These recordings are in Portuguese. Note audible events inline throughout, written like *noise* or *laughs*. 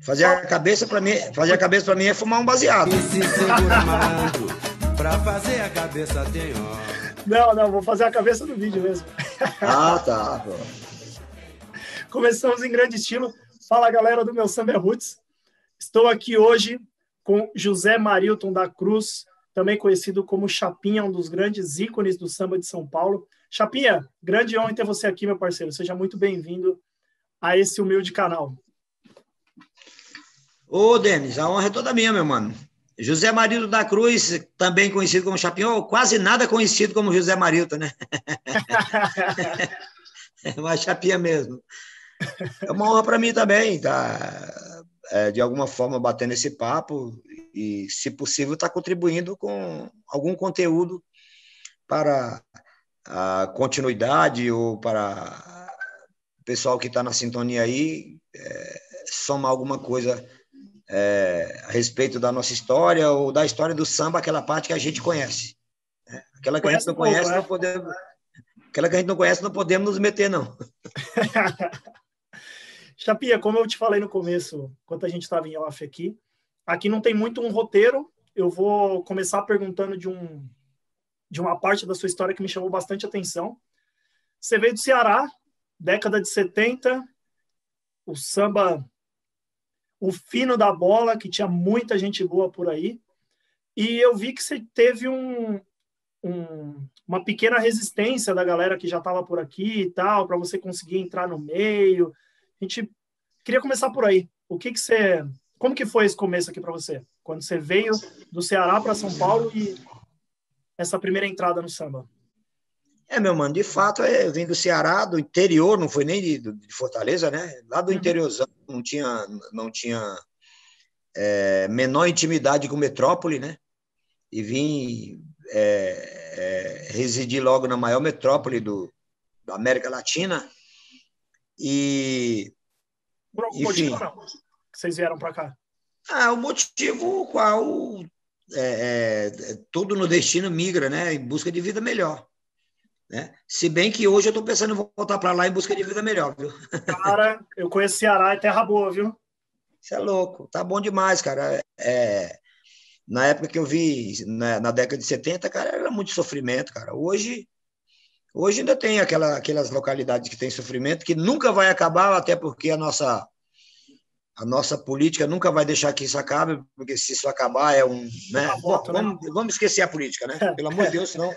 Fazer a cabeça para mim, fazer a cabeça para mim é fumar um baseado. Para fazer a cabeça tem Não, não, vou fazer a cabeça do vídeo mesmo. Ah, tá. Pô. Começamos em grande estilo. Fala, galera do meu Samba Roots. Estou aqui hoje com José Marilton da Cruz, também conhecido como Chapinha, um dos grandes ícones do samba de São Paulo. Chapinha, grande honra ter você aqui, meu parceiro. Seja muito bem-vindo a esse humilde canal. Ô, Denis, a honra é toda minha, meu mano. José Marilton da Cruz, também conhecido como Chapinha, quase nada conhecido como José Marilton, né? *laughs* Mas Chapinha mesmo. É uma honra para mim também, tá? É, de alguma forma batendo esse papo e, se possível, estar tá contribuindo com algum conteúdo para a continuidade ou para o pessoal que está na sintonia aí é, somar alguma coisa é, a respeito da nossa história ou da história do samba, aquela parte que a gente conhece. Né? Aquela que a gente não conhece, não podemos. Aquela que a gente não conhece, não podemos nos meter, não. *laughs* Chapia, como eu te falei no começo, enquanto a gente estava em off aqui, aqui não tem muito um roteiro. Eu vou começar perguntando de um de uma parte da sua história que me chamou bastante atenção. Você veio do Ceará, década de 70, o samba, o fino da bola, que tinha muita gente boa por aí. E eu vi que você teve um, um, uma pequena resistência da galera que já estava por aqui e tal, para você conseguir entrar no meio. A gente queria começar por aí. O que que você, como que foi esse começo aqui para você? Quando você veio do Ceará para São Paulo e essa primeira entrada no samba? É, meu mano, de fato, é, eu vim do Ceará, do interior, não foi nem de, de Fortaleza, né? Lá do uhum. interiorzão, não tinha, não tinha é, menor intimidade com metrópole, né? E vim é, é, residir logo na maior metrópole do, da América Latina, e. Por algum enfim, motivo, não? Vocês vieram para cá? Ah, o motivo qual é, é, todo nordestino migra, né? Em busca de vida melhor. Né? Se bem que hoje eu estou pensando em voltar para lá em busca de vida melhor, viu? Cara, eu conheço Ceará, é terra boa, viu? Isso é louco, tá bom demais, cara. É, na época que eu vi, na, na, década de 70, cara, era muito sofrimento, cara. Hoje, Hoje ainda tem aquela, aquelas localidades que têm sofrimento, que nunca vai acabar, até porque a nossa, a nossa política nunca vai deixar que isso acabe, porque se isso acabar é um. Né? Bom, né? vamos, vamos esquecer a política, né? *laughs* Pelo amor de Deus, senão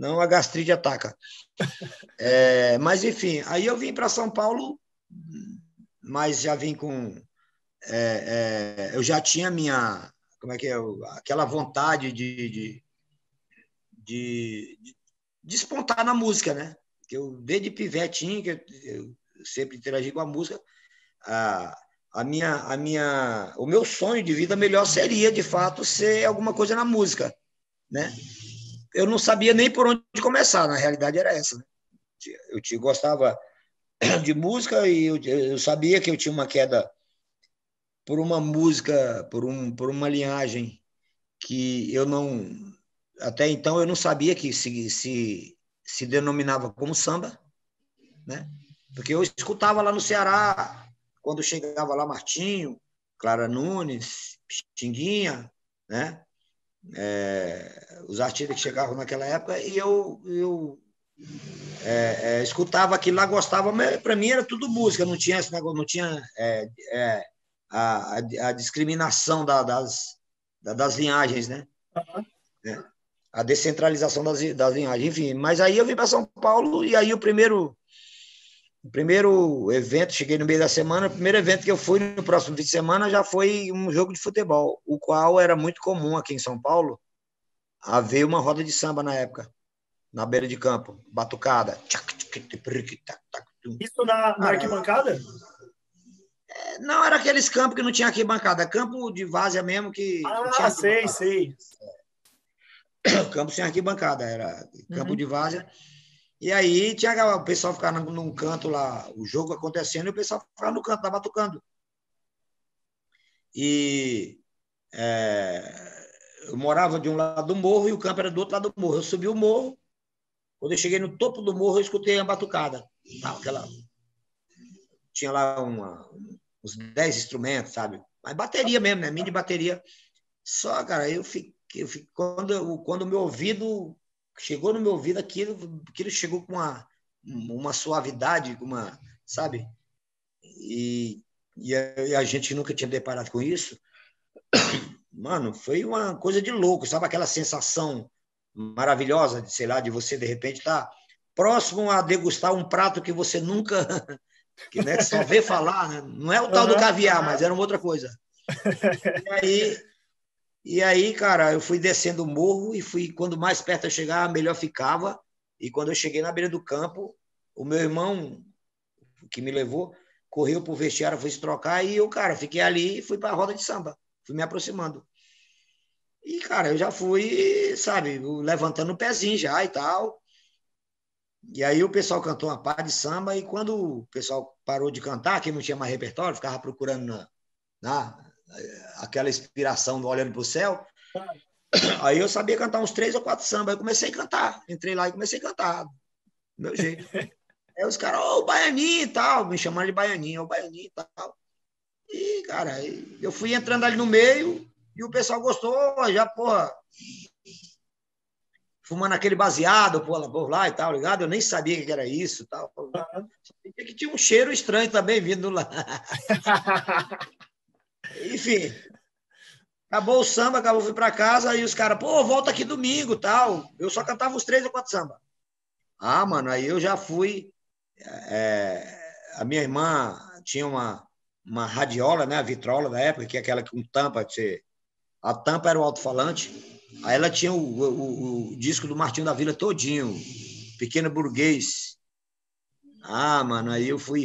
não a gastrite ataca. *laughs* É, mas, enfim, aí eu vim para São Paulo, mas já vim com. É, é, eu já tinha minha. Como é que é? Aquela vontade de, de, de, despontar na música, né? Que eu, desde pivetinho, que eu, sempre interagi com a música, a, a minha, a minha, o meu sonho de vida melhor seria, de fato, ser alguma coisa na música, né? Eu não sabia nem por onde começar, na realidade era essa. Né? Eu te, gostava *clears throat* de música e eu, eu sabia que eu tinha uma queda por uma música, por, um, por uma linhagem que eu não até então eu não sabia que se, se, se denominava como samba, né? Porque eu escutava lá no Ceará, quando chegava lá Martinho, Clara Nunes, Xinguinha, né? É, os artistas que chegavam naquela época, e eu, eu é, é, escutava aquilo lá, gostava, mas para mim era tudo música, não tinha esse negócio, não tinha é, é, a, a, discriminação da, das, das linhagens, né? Uhum a descentralização das, das linhagens, enfim. Mas aí eu vim para São Paulo e aí o primeiro o primeiro evento, cheguei no meio da semana, o primeiro evento que eu fui no próximo fim de semana já foi um jogo de futebol, o qual era muito comum aqui em São Paulo haver uma roda de samba na época, na beira de campo, batucada. Isso na, na arquibancada? É, não, era aqueles campos que não tinha arquibancada, campo de várzea mesmo que. Ah, sei, sei. *coughs* campo sem arquibancada, era campo uhum. de várzea. E aí tinha o pessoal ficar num canto lá, o jogo acontecendo, e o pessoal ficava no canto, tava tocando. E é, eu morava de um lado do morro e o campo era do outro lado do morro. Eu subi o morro, quando eu cheguei no topo do morro, eu escutei a batucada. Aquela... Tinha lá uma, uns 10 instrumentos, sabe? Mas bateria mesmo, né? Mini bateria. Só, cara, eu fiquei, eu fiquei quando, quando o meu ouvido chegou no meu ouvido, aquilo, aquilo chegou com uma, uma suavidade, uma, sabe? E, e a, e a gente nunca tinha deparado com isso. *coughs* Mano, foi uma coisa de louco, sabe aquela sensação maravilhosa de, sei lá, de você de repente estar tá próximo a degustar um prato que você nunca *laughs* que né, só vê falar, né? não é o tal do caviar, mas era uma outra coisa. *laughs* E aí, e aí, cara, eu fui descendo o morro e fui quando mais perto eu chegar, melhor ficava. E quando eu cheguei na beira do campo, o meu irmão que me levou correu pro vestiário, foi se trocar e eu, cara, fiquei ali e fui para a roda de samba, fui me aproximando. E, cara, eu já fui, sabe, levantando o pezinho já e tal. E aí o pessoal cantou uma par de samba e quando o pessoal parou de cantar, que não tinha mais repertório, ficava procurando na, na aquela inspiração olhando para o céu. Aí eu sabia cantar uns três ou quatro sambas. Aí comecei a cantar. Entrei lá e comecei a cantar. Do meu jeito. *laughs* Aí os caras, ô, oh, baianinho e tal, me chamando de baianinho, ô, oh, baianinho e tal. E, cara, eu fui entrando ali no meio e o pessoal gostou, já, porra, fumando aquele baseado por lá e tal, ligado? Eu nem sabia que era isso tal. Uhum. que tinha um cheiro estranho também vindo lá. *laughs* Enfim, acabou o samba, acabou, fui para casa, e os caras, pô, volta aqui domingo tal. Eu só cantava os três ou quatro samba. Ah, mano, aí eu já fui. É, a minha irmã tinha uma, uma radiola, né, a vitrola da época, que é aquela com tampa, você, a tampa era o alto-falante. Aí ela tinha o, o, o, disco do Martinho da Vila todinho, Pequeno Burguês. Ah, mano, aí eu fui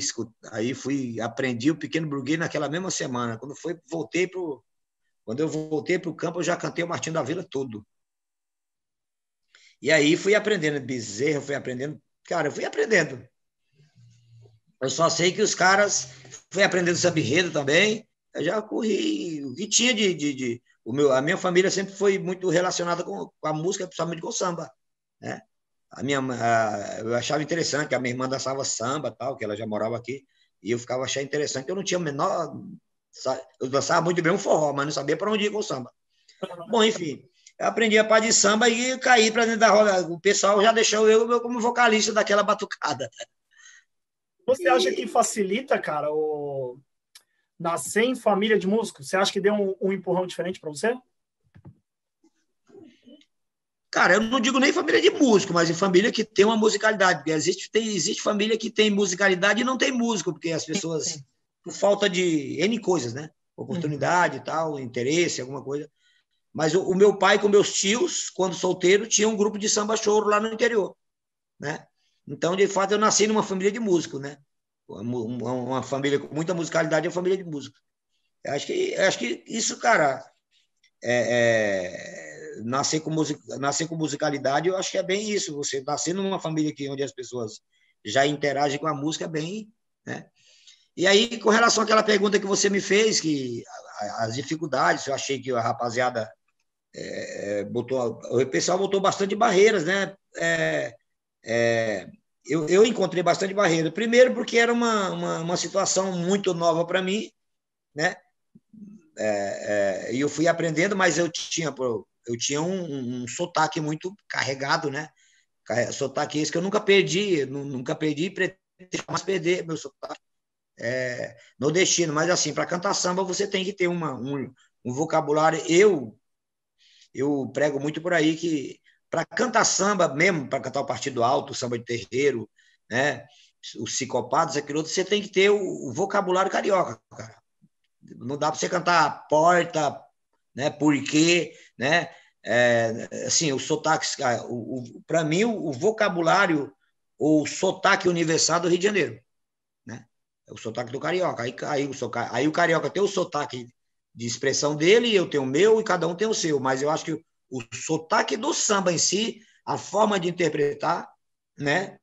aí fui aprendi o Pequeno Burguês naquela mesma semana. Quando foi, voltei pro quando eu voltei pro campo, eu já cantei o Martinho da Vila todo. E aí fui aprendendo bezerra, fui aprendendo, cara, eu fui aprendendo. Eu só sei que os caras fui aprendendo samba também. Eu já corri o que tinha de, de, de o meu, a minha família sempre foi muito relacionada com, com a música, principalmente com o samba, né? A minha, a, eu achava interessante que a minha irmã dançava samba, tal, que ela já morava aqui, e eu ficava achando interessante. Eu não tinha o menor, eu dançava muito bem um forró, mas não sabia para onde ir com o samba. Bom, enfim, eu aprendi a parte de samba e caí para dentro da roda. O pessoal já deixou eu como vocalista daquela batucada. Você acha que facilita, cara, o, nascer em família de músicos? Você acha que deu um, um empurrão diferente para você? Cara, eu não digo nem família de músico, mas em família que tem uma musicalidade. Porque existe, tem, existe família que tem musicalidade e não tem músico, porque as pessoas, por falta de N coisas, né? Oportunidade e tal, interesse, alguma coisa. Mas o, o, meu pai com meus tios, quando solteiro, tinha um grupo de samba choro lá no interior, né? Então, de fato, eu nasci numa família de músicos, né? uma, uma família com muita musicalidade é uma família de música. Eu acho que, acho que isso, cara, é, é, nascer, com music, nascer com musicalidade, eu acho que é bem isso. Você nascer numa família que, onde as pessoas já interagem com a música, é bem. Né? E aí, com relação àquela pergunta que você me fez, que as dificuldades, eu achei que a rapaziada é, é botou, o pessoal botou bastante barreiras, né? É, é, eu, eu encontrei bastante barreira. Primeiro, porque era uma, uma, uma situação muito nova para mim, né? É, é, e eu fui aprendendo, mas eu tinha, eu tinha um, um sotaque muito carregado, né? Sotaque esse que eu nunca perdi, nunca perdi e pretendo mais perder meu sotaque é, no destino. Mas, assim, para cantar samba, você tem que ter uma, um, um vocabulário. Eu, eu prego muito por aí que para cantar samba mesmo, para cantar o partido alto, o samba de terreiro, né? os psicopatas, aquilo outro, você tem que ter o, o vocabulário carioca, cara. Não dá para você cantar porta, né? Por quê, né? É, assim, o sotaque, o, o para mim, o, o vocabulário, o sotaque universal do Rio de Janeiro, né? É o sotaque do carioca. Aí, aí, o, aí o carioca tem o sotaque de expressão dele, eu tenho o meu e cada um tem o seu, mas eu acho que o sotaque do samba em si, a forma de interpretar, né?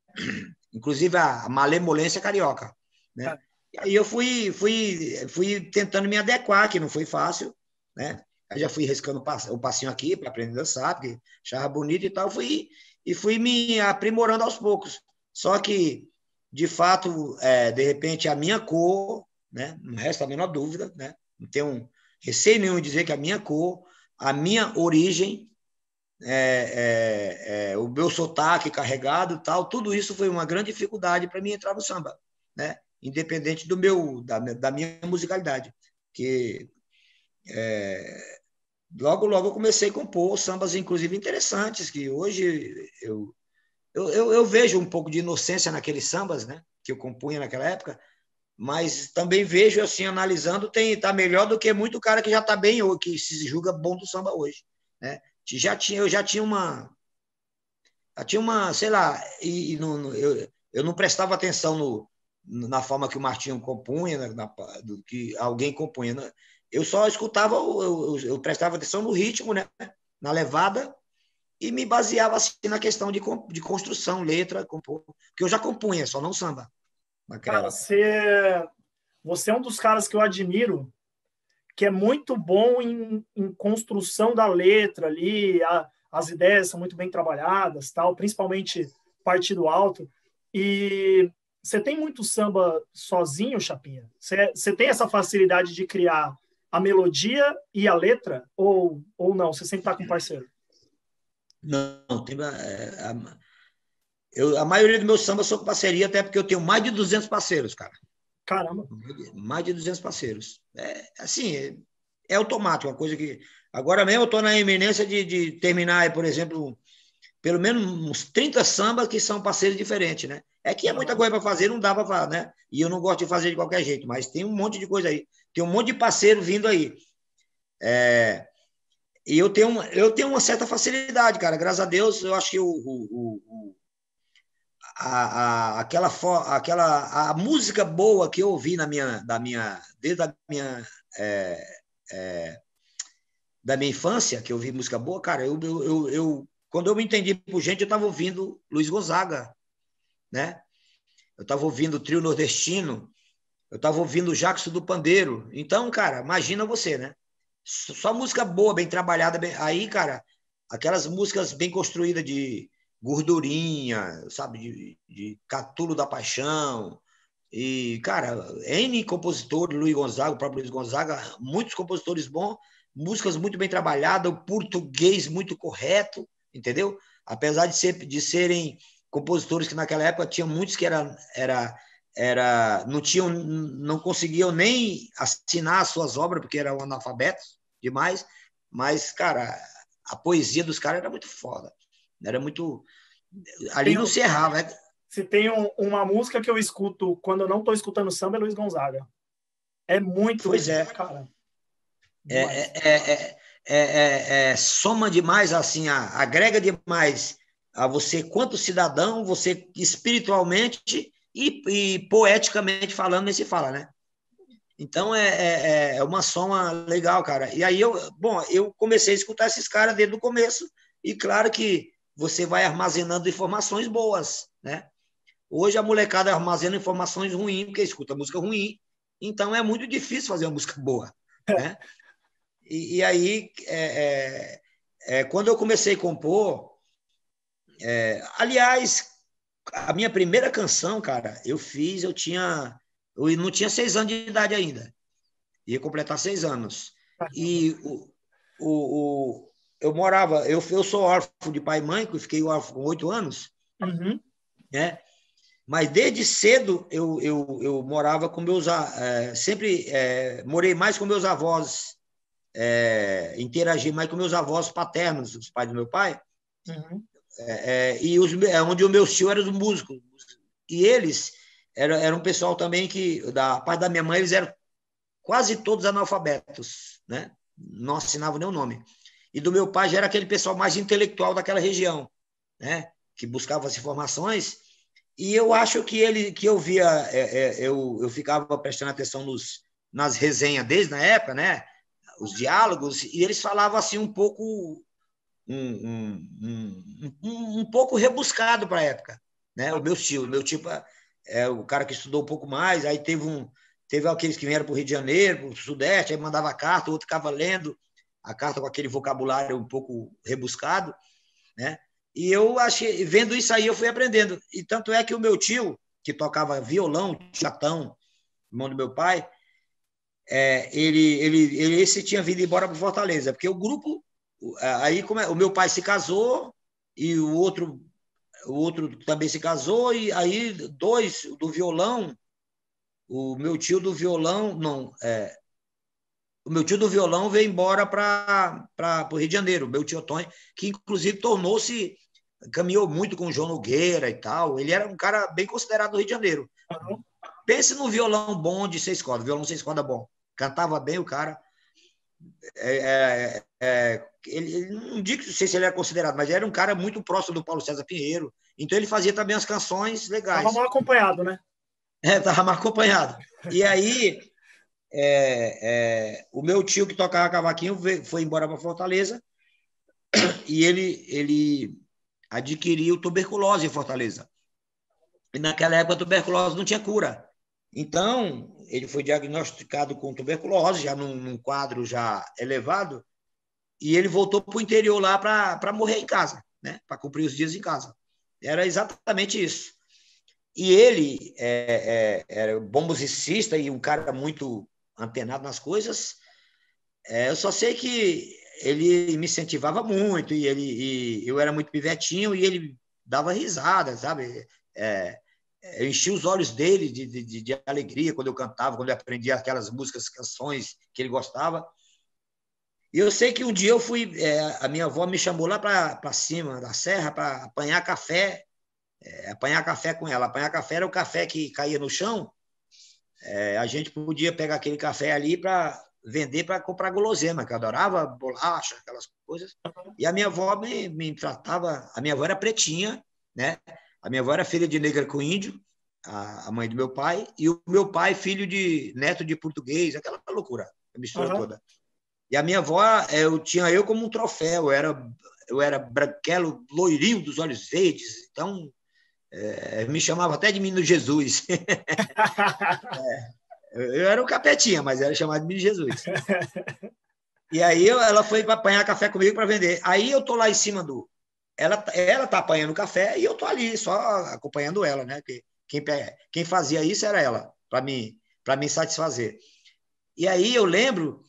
Inclusive a malemolência carioca, né? É. E aí eu fui, fui, fui tentando me adequar, que não foi fácil, né? Eu já fui riscando o passinho aqui para aprender a dançar, porque achava bonito e tal, fui, e fui me aprimorando aos poucos. Só que, de fato, é, de repente, a minha cor, né? Não resta a menor dúvida, né? Não tenho receio nenhum em dizer que a minha cor, a minha origem, é, é, é, o meu sotaque carregado tal, tudo isso foi uma grande dificuldade para mim entrar no samba, né? Independente do meu, da, da minha musicalidade, que é, logo logo eu comecei a compor sambas inclusive interessantes que hoje eu eu, eu, eu vejo um pouco de inocência naqueles sambas, né? Que eu compunha naquela época, mas também vejo assim analisando tem tá melhor do que muito cara que já está bem ou que se julga bom do samba hoje, né? Já tinha eu já tinha uma já tinha uma sei lá e, e eu, eu não prestava atenção no, na forma que o Martinho compunha, na, na, do que alguém compunha. Né? Eu só escutava, eu, eu, eu, prestava atenção no ritmo, né? na levada, e me baseava assim, na questão de, de construção, letra, compor, porque eu já compunha, só não samba. Cara, você, você é um dos caras que eu admiro, que é muito bom em, em construção da letra ali, a, as ideias são muito bem trabalhadas, tal, principalmente partido alto. E você tem muito samba sozinho, Chapinha? Você, você tem essa facilidade de criar a melodia e a letra? Ou, ou não? Você sempre está com parceiro? Não, tem, é, a, eu, a maioria dos meus sambas são com parceria, até porque eu tenho mais de 200 parceiros, cara. Caramba! Mais de 200 parceiros. É, assim, é, é automático, uma coisa que... Agora mesmo eu estou na eminência de, de terminar, por exemplo, pelo menos uns 30 sambas que são parceiros diferentes, né? É que é muita coisa para fazer, não dá para fazer, né? E eu não gosto de fazer de qualquer jeito, mas tem um monte de coisa aí. Tem um monte de parceiro vindo aí. É, e eu tenho, eu tenho uma certa facilidade, cara. Graças a Deus, eu acho que o, o, o a, a, aquela, aquela a música boa que eu ouvi na minha, da minha, desde a minha é, é, da minha infância, que eu ouvi música boa, cara, eu, eu, eu, eu quando eu me entendi por gente, eu estava ouvindo Luiz Gonzaga, né? Eu estava ouvindo o Trio Nordestino, eu estava ouvindo o Jackson do Pandeiro. Então, cara, imagina você, né? Só música boa, bem trabalhada. Bem... Aí, cara, aquelas músicas bem construídas de gordurinha, sabe? De, de Catulo da Paixão. E, cara, N compositores, Luiz Gonzaga, o próprio Luiz Gonzaga, muitos compositores bons, músicas muito bem trabalhadas, o português muito correto, entendeu? Apesar de, ser, de serem compositores que naquela época tinham muitos que era, era, era não tinham não conseguiam nem assinar as suas obras porque eram analfabetos demais, mas cara, a poesia dos caras era muito foda. Era muito ali tem, não se errava, né? Se tem um, uma música que eu escuto quando eu não estou escutando samba é Luiz Gonzaga. É muito Pois é, cara. É, é, é, é, é, soma demais assim, agrega demais a você quanto cidadão, você espiritualmente e, e poeticamente falando, nem se fala, né? Então é, é, é, uma soma legal, cara. E aí eu, bom, eu comecei a escutar esses caras desde o começo, e claro que você vai armazenando informações boas, né? Hoje a molecada armazena informações ruins, porque escuta música ruim, então é muito difícil fazer uma música boa, né? E, e aí, é, é, é, quando eu comecei a compor, é, aliás, a minha primeira canção, cara, eu fiz, eu tinha. Eu não tinha seis anos de idade ainda. Ia completar seis anos. E o, o, o eu morava, eu, eu sou órfão de pai e mãe, que fiquei órfão com oito anos. Uhum. Né? Mas desde cedo eu, eu, eu morava com meus. É, sempre é, morei mais com meus avós, é, interagi mais com meus avós paternos, os pais do meu pai. Uhum. É, é, e os, é, onde o meu tio era os músicos. E eles eram, era um pessoal também que, da parte da minha mãe, eles eram quase todos analfabetos, né? não assinavam nem o nome. E do meu pai já era aquele pessoal mais intelectual daquela região, né? que buscava as informações. E eu acho que ele que eu via, é, é, eu, eu ficava prestando atenção nos, nas resenhas desde na época, né? os diálogos, e eles falavam assim um pouco um, um, um, um pouco rebuscado para a época. Né? O meu tio, meu tipo é o cara que estudou um pouco mais, aí teve um teve aqueles que vieram para o Rio de Janeiro, para o Sudeste, aí mandava carta, o outro ficava lendo a carta com aquele vocabulário um pouco rebuscado, né? E eu achei, vendo isso aí, eu fui aprendendo. E tanto é que o meu tio, que tocava violão, chatão, irmão do meu pai, é, ele, ele, ele esse tinha vindo embora para Fortaleza, porque o grupo, aí como é, o meu pai se casou e o outro, o outro também se casou e aí dois do violão, o meu tio do violão, não, é, o meu tio do violão veio embora para o Rio de Janeiro, meu tio Tony, que inclusive tornou-se, caminhou muito com o João Nogueira e tal. Ele era um cara bem considerado no Rio de Janeiro. Pense no violão bom de seis cordas, violão seis cordas bom. Cantava bem o cara. É, é, é, ele, ele, não digo não sei se ele era considerado, mas era um cara muito próximo do Paulo César Pinheiro. Então ele fazia também as canções legais. Estava mal acompanhado, né? *laughs* É, estava mal acompanhado. E aí é, é, o meu tio que tocava cavaquinho foi embora para Fortaleza e ele, ele adquiriu tuberculose em Fortaleza. E naquela época a tuberculose não tinha cura. Então, ele foi diagnosticado com tuberculose, já num, num quadro já elevado, e ele voltou para o interior lá para morrer em casa, né? para cumprir os dias em casa. Era exatamente isso. E ele é, é, era bom musicista e um cara muito antenado nas coisas. É, eu só sei que ele me incentivava muito e ele e eu era muito pivetinho e ele dava risada, sabe? É, eu enchia os olhos dele de, de, de, alegria quando eu cantava, quando eu aprendia aquelas músicas, canções que ele gostava. E eu sei que um dia eu fui, é, a minha avó me chamou lá para cima da serra para apanhar café, é, apanhar café com ela. Apanhar café era o café que caía no chão é, a gente podia pegar aquele café ali para vender para comprar guloseima, que eu adorava bolacha, aquelas coisas. E a minha avó me, me tratava. A minha avó era pretinha, né? A minha avó era filha de negra com índio, a, mãe do meu pai, e o meu pai, filho de neto de português, aquela loucura, a mistura uhum. toda. E a minha avó, é, eu tinha eu como um troféu, eu era, eu era branquelo, loirinho dos olhos verdes, então é, me chamava até de Menino Jesus. *laughs* é, eu era um capetinha, mas era chamado de Menino Jesus. *laughs* E aí ela foi para apanhar café comigo para vender. Aí eu tô lá em cima do. Ela, ela tá apanhando café e eu tô ali, só acompanhando ela, né? Porque quem, quem fazia isso era ela, para mim, para me satisfazer. E aí eu lembro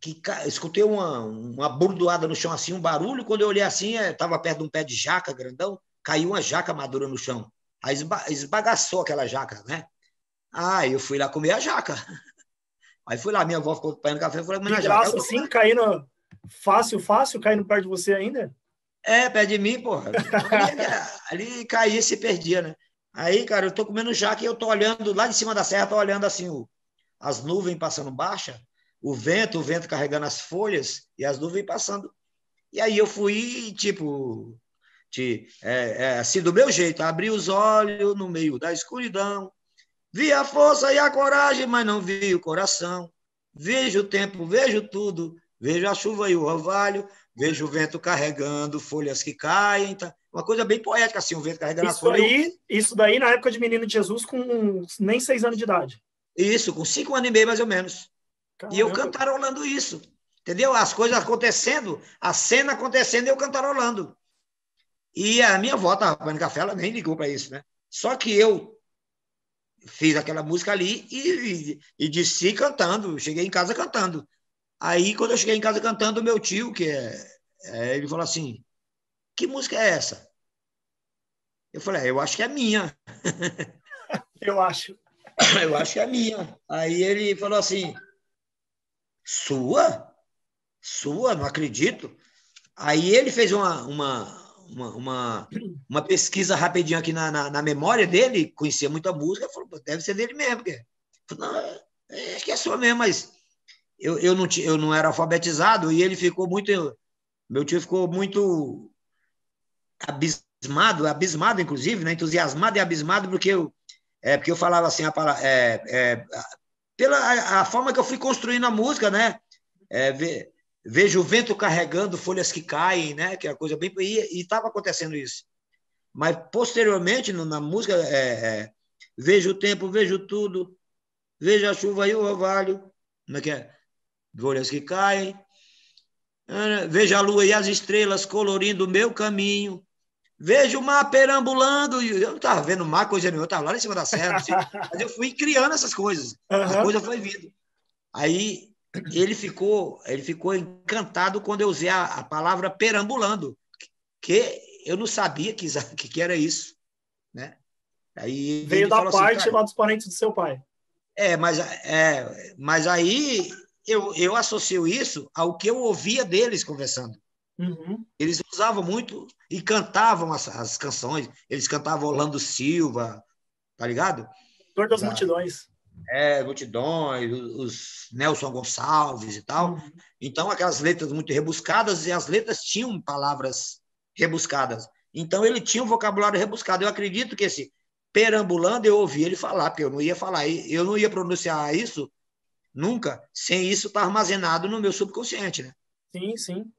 que escutei uma, uma burdoada no chão assim, um barulho. Quando eu olhei assim, estava perto de um pé de jaca grandão caiu uma jaca madura no chão. Aí esbagaçou aquela jaca, né? Ah, eu fui lá comer a jaca. *laughs* Aí fui lá, minha avó ficou pegando café, lá comer a jaca. Graça, assim, caindo fácil, fácil, caindo perto de você ainda? É, perto de mim, porra. Ali, *laughs* caía e se perdia, né? Aí, cara, eu tô comendo jaca e eu tô olhando lá de cima da serra, tô olhando assim, o, as nuvens passando baixa, o vento, o vento carregando as folhas e as nuvens passando. E aí eu fui, tipo, de, é, é, assim, do meu jeito, abri os olhos no meio da escuridão, vi a força e a coragem, mas não vi o coração. Vejo o tempo, vejo tudo, vejo a chuva e o orvalho, vejo o vento carregando folhas que caem. Tá? Uma coisa bem poética, assim, o vento carregando isso as folhas. Aí, isso daí na época de Menino de Jesus, com nem seis anos de idade. Isso, com cinco anos e meio, mais ou menos. Caramba. E eu cantarolando isso. Entendeu? As coisas acontecendo, a cena acontecendo eu cantarolando. E a minha avó estava tomando café, ela nem ligou para isso, né? Só que eu fiz aquela música ali e, e, e desci cantando, cheguei em casa cantando. Aí, quando eu cheguei em casa cantando, meu tio, que é, é ele falou assim: Que música é essa? Eu falei: é, Eu acho que é minha. *laughs* Eu acho. *laughs* Eu acho que é minha. Aí ele falou assim: Sua? Sua? Não acredito. Aí ele fez uma, uma, uma, uma, uma pesquisa rapidinho aqui na, na, na, memória dele, conhecia muita música, falou, deve ser dele mesmo. Porque... Falei, não, é, acho que é sua mesmo, mas eu, eu, não, eu não era alfabetizado e ele ficou muito. Meu tio ficou muito abismado, abismado, inclusive, né? entusiasmado e abismado, porque eu, é, porque eu falava assim, a, é, é, pela a, forma que eu fui construindo a música, né? É, ver, vejo o vento carregando folhas que caem, né? Que é coisa bem e estava acontecendo isso. Mas posteriormente no, na música é, é, vejo o tempo, vejo tudo, vejo a chuva e o orvalho, como é que é? Folhas que caem, vejo a lua e as estrelas colorindo o meu caminho. Vejo o mar perambulando, e eu não estava vendo mar, coisa nenhuma, eu estava lá em cima da serra, assim, mas eu fui criando essas coisas, uhum. a coisa foi vindo. Aí ele ficou, ele ficou encantado quando eu usei a, a palavra perambulando, que eu não sabia que, que era isso, né? Aí veio da assim, parte assim, lá dos parentes do seu pai. É, mas é, mas aí eu, eu associo isso ao que eu ouvia deles conversando. Uhum. Eles usavam muito e cantavam as, as, canções. Eles cantavam Orlando Silva, tá ligado? Autor das da, multidões. É, multidões, os Nelson Gonçalves e tal. Uhum. Então, aquelas letras muito rebuscadas, e as letras tinham palavras rebuscadas. Então, ele tinha um vocabulário rebuscado. Eu acredito que esse perambulando, eu ouvi ele falar, porque eu não ia falar, eu não ia pronunciar isso nunca, sem isso estar tá armazenado no meu subconsciente, né? Sim, sim.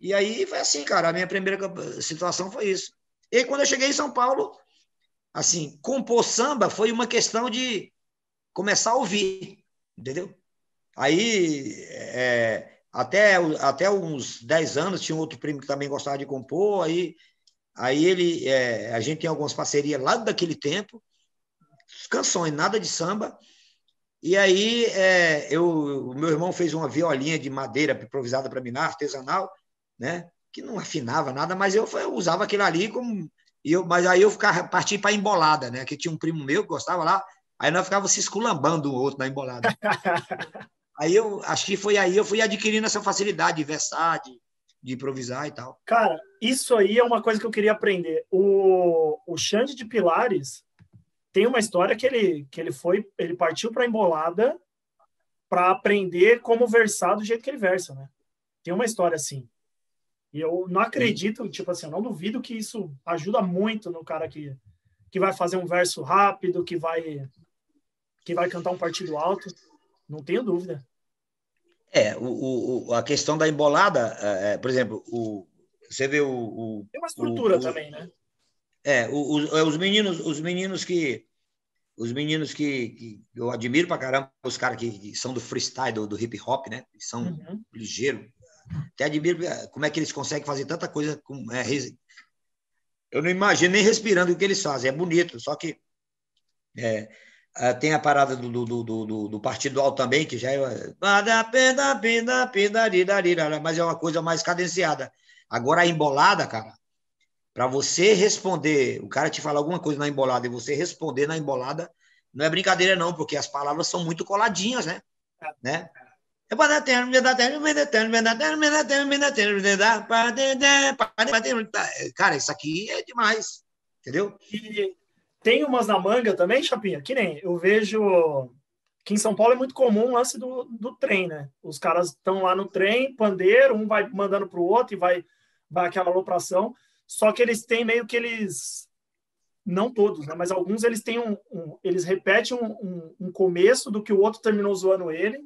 E aí foi assim, cara, a minha primeira situação foi isso. E quando eu cheguei em São Paulo, assim, compor samba foi uma questão de começar a ouvir, entendeu? Aí, é, até, até uns 10 anos, tinha outro primo que também gostava de compor, aí, aí ele, é, a gente tem algumas parcerias lá daquele tempo, canções, nada de samba, e aí é, eu, o meu irmão fez uma violinha de madeira improvisada para mim, artesanal, né? Que não afinava nada, mas eu, eu usava aquilo ali como. Eu, mas aí eu ficava, parti para embolada, né? Que tinha um primo meu que gostava lá, aí nós ficava se esculambando um outro na embolada. *laughs* aí eu acho que foi aí eu fui adquirindo essa facilidade de versar, de, de improvisar e tal. Cara, isso aí é uma coisa que eu queria aprender. O, o Xande de Pilares tem uma história que ele, que ele foi, ele partiu para embolada para aprender como versar do jeito que ele versa, né? Tem uma história assim. E eu não acredito, tipo assim, eu não duvido que isso ajuda muito no cara que, que vai fazer um verso rápido, que vai que vai cantar um partido alto. Não tenho dúvida. É, o, o a questão da embolada, é, é, por exemplo, o, você vê o, o Tem uma estrutura o, também, né? É, o, é, os meninos, os meninos que os meninos que, que eu admiro pra caramba, os caras que, que, são do freestyle, do, do hip hop, né? São uhum. ligeiros, até admiro é, como é que eles conseguem fazer tanta coisa com. É, eu não imagino nem respirando o que eles fazem. É bonito, só que é, é tem a parada do, do, do, do, Partido Alto também, que já é. Mas é uma coisa mais cadenciada. Agora a embolada, cara, para você responder, o cara te fala alguma coisa na embolada e você responder na embolada, não é brincadeira, não, porque as palavras são muito coladinhas, né? É. né? Cara, isso aqui é demais, entendeu? E tem umas na manga também, Chapinha, que nem eu vejo que em São Paulo é muito comum o lance do, do trem, né? Os caras estão lá no trem, pandeiro, um vai mandando para o outro e vai, vai aquela alopração. Só que eles têm meio que eles. Não todos, né? Mas alguns eles têm um. um eles repetem um, um, um, começo do que o outro terminou zoando ele.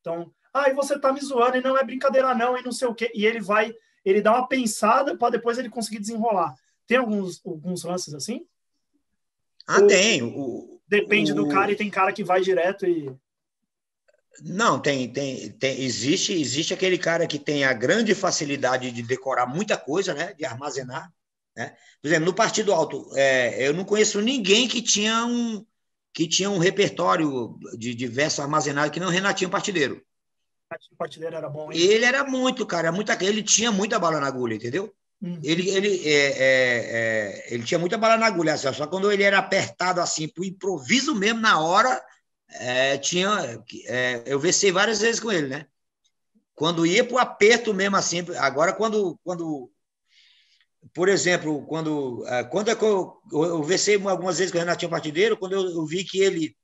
Então, ah, e você tá me zoando e não é brincadeira não e não sei o quê. E ele vai, ele dá uma pensada para depois ele conseguir desenrolar. Tem alguns, alguns lances assim? Ah, Ou tem. O, depende o... do cara e tem cara que vai direto e não, tem, tem, tem, existe, existe aquele cara que tem a grande facilidade de decorar muita coisa, né, de armazenar, né? Por exemplo, no Partido Alto, é, eu não conheço ninguém que tinha um que tinha um repertório de, de verso armazenado que não Renatinho Partideiro. O partideiro era bom, hein? Ele era muito, cara, muita, ele tinha muita bala na agulha, entendeu? Uhum. Ele, ele, é, é, é, ele tinha muita bala na agulha, só quando ele era apertado assim, pro improviso mesmo na hora, é, tinha, é, eu versei várias vezes com ele, né? Quando ia pro aperto mesmo assim, agora quando, quando por exemplo, quando, é, quando é eu, eu algumas vezes com o Renatinho Partideiro, quando eu, eu vi que ele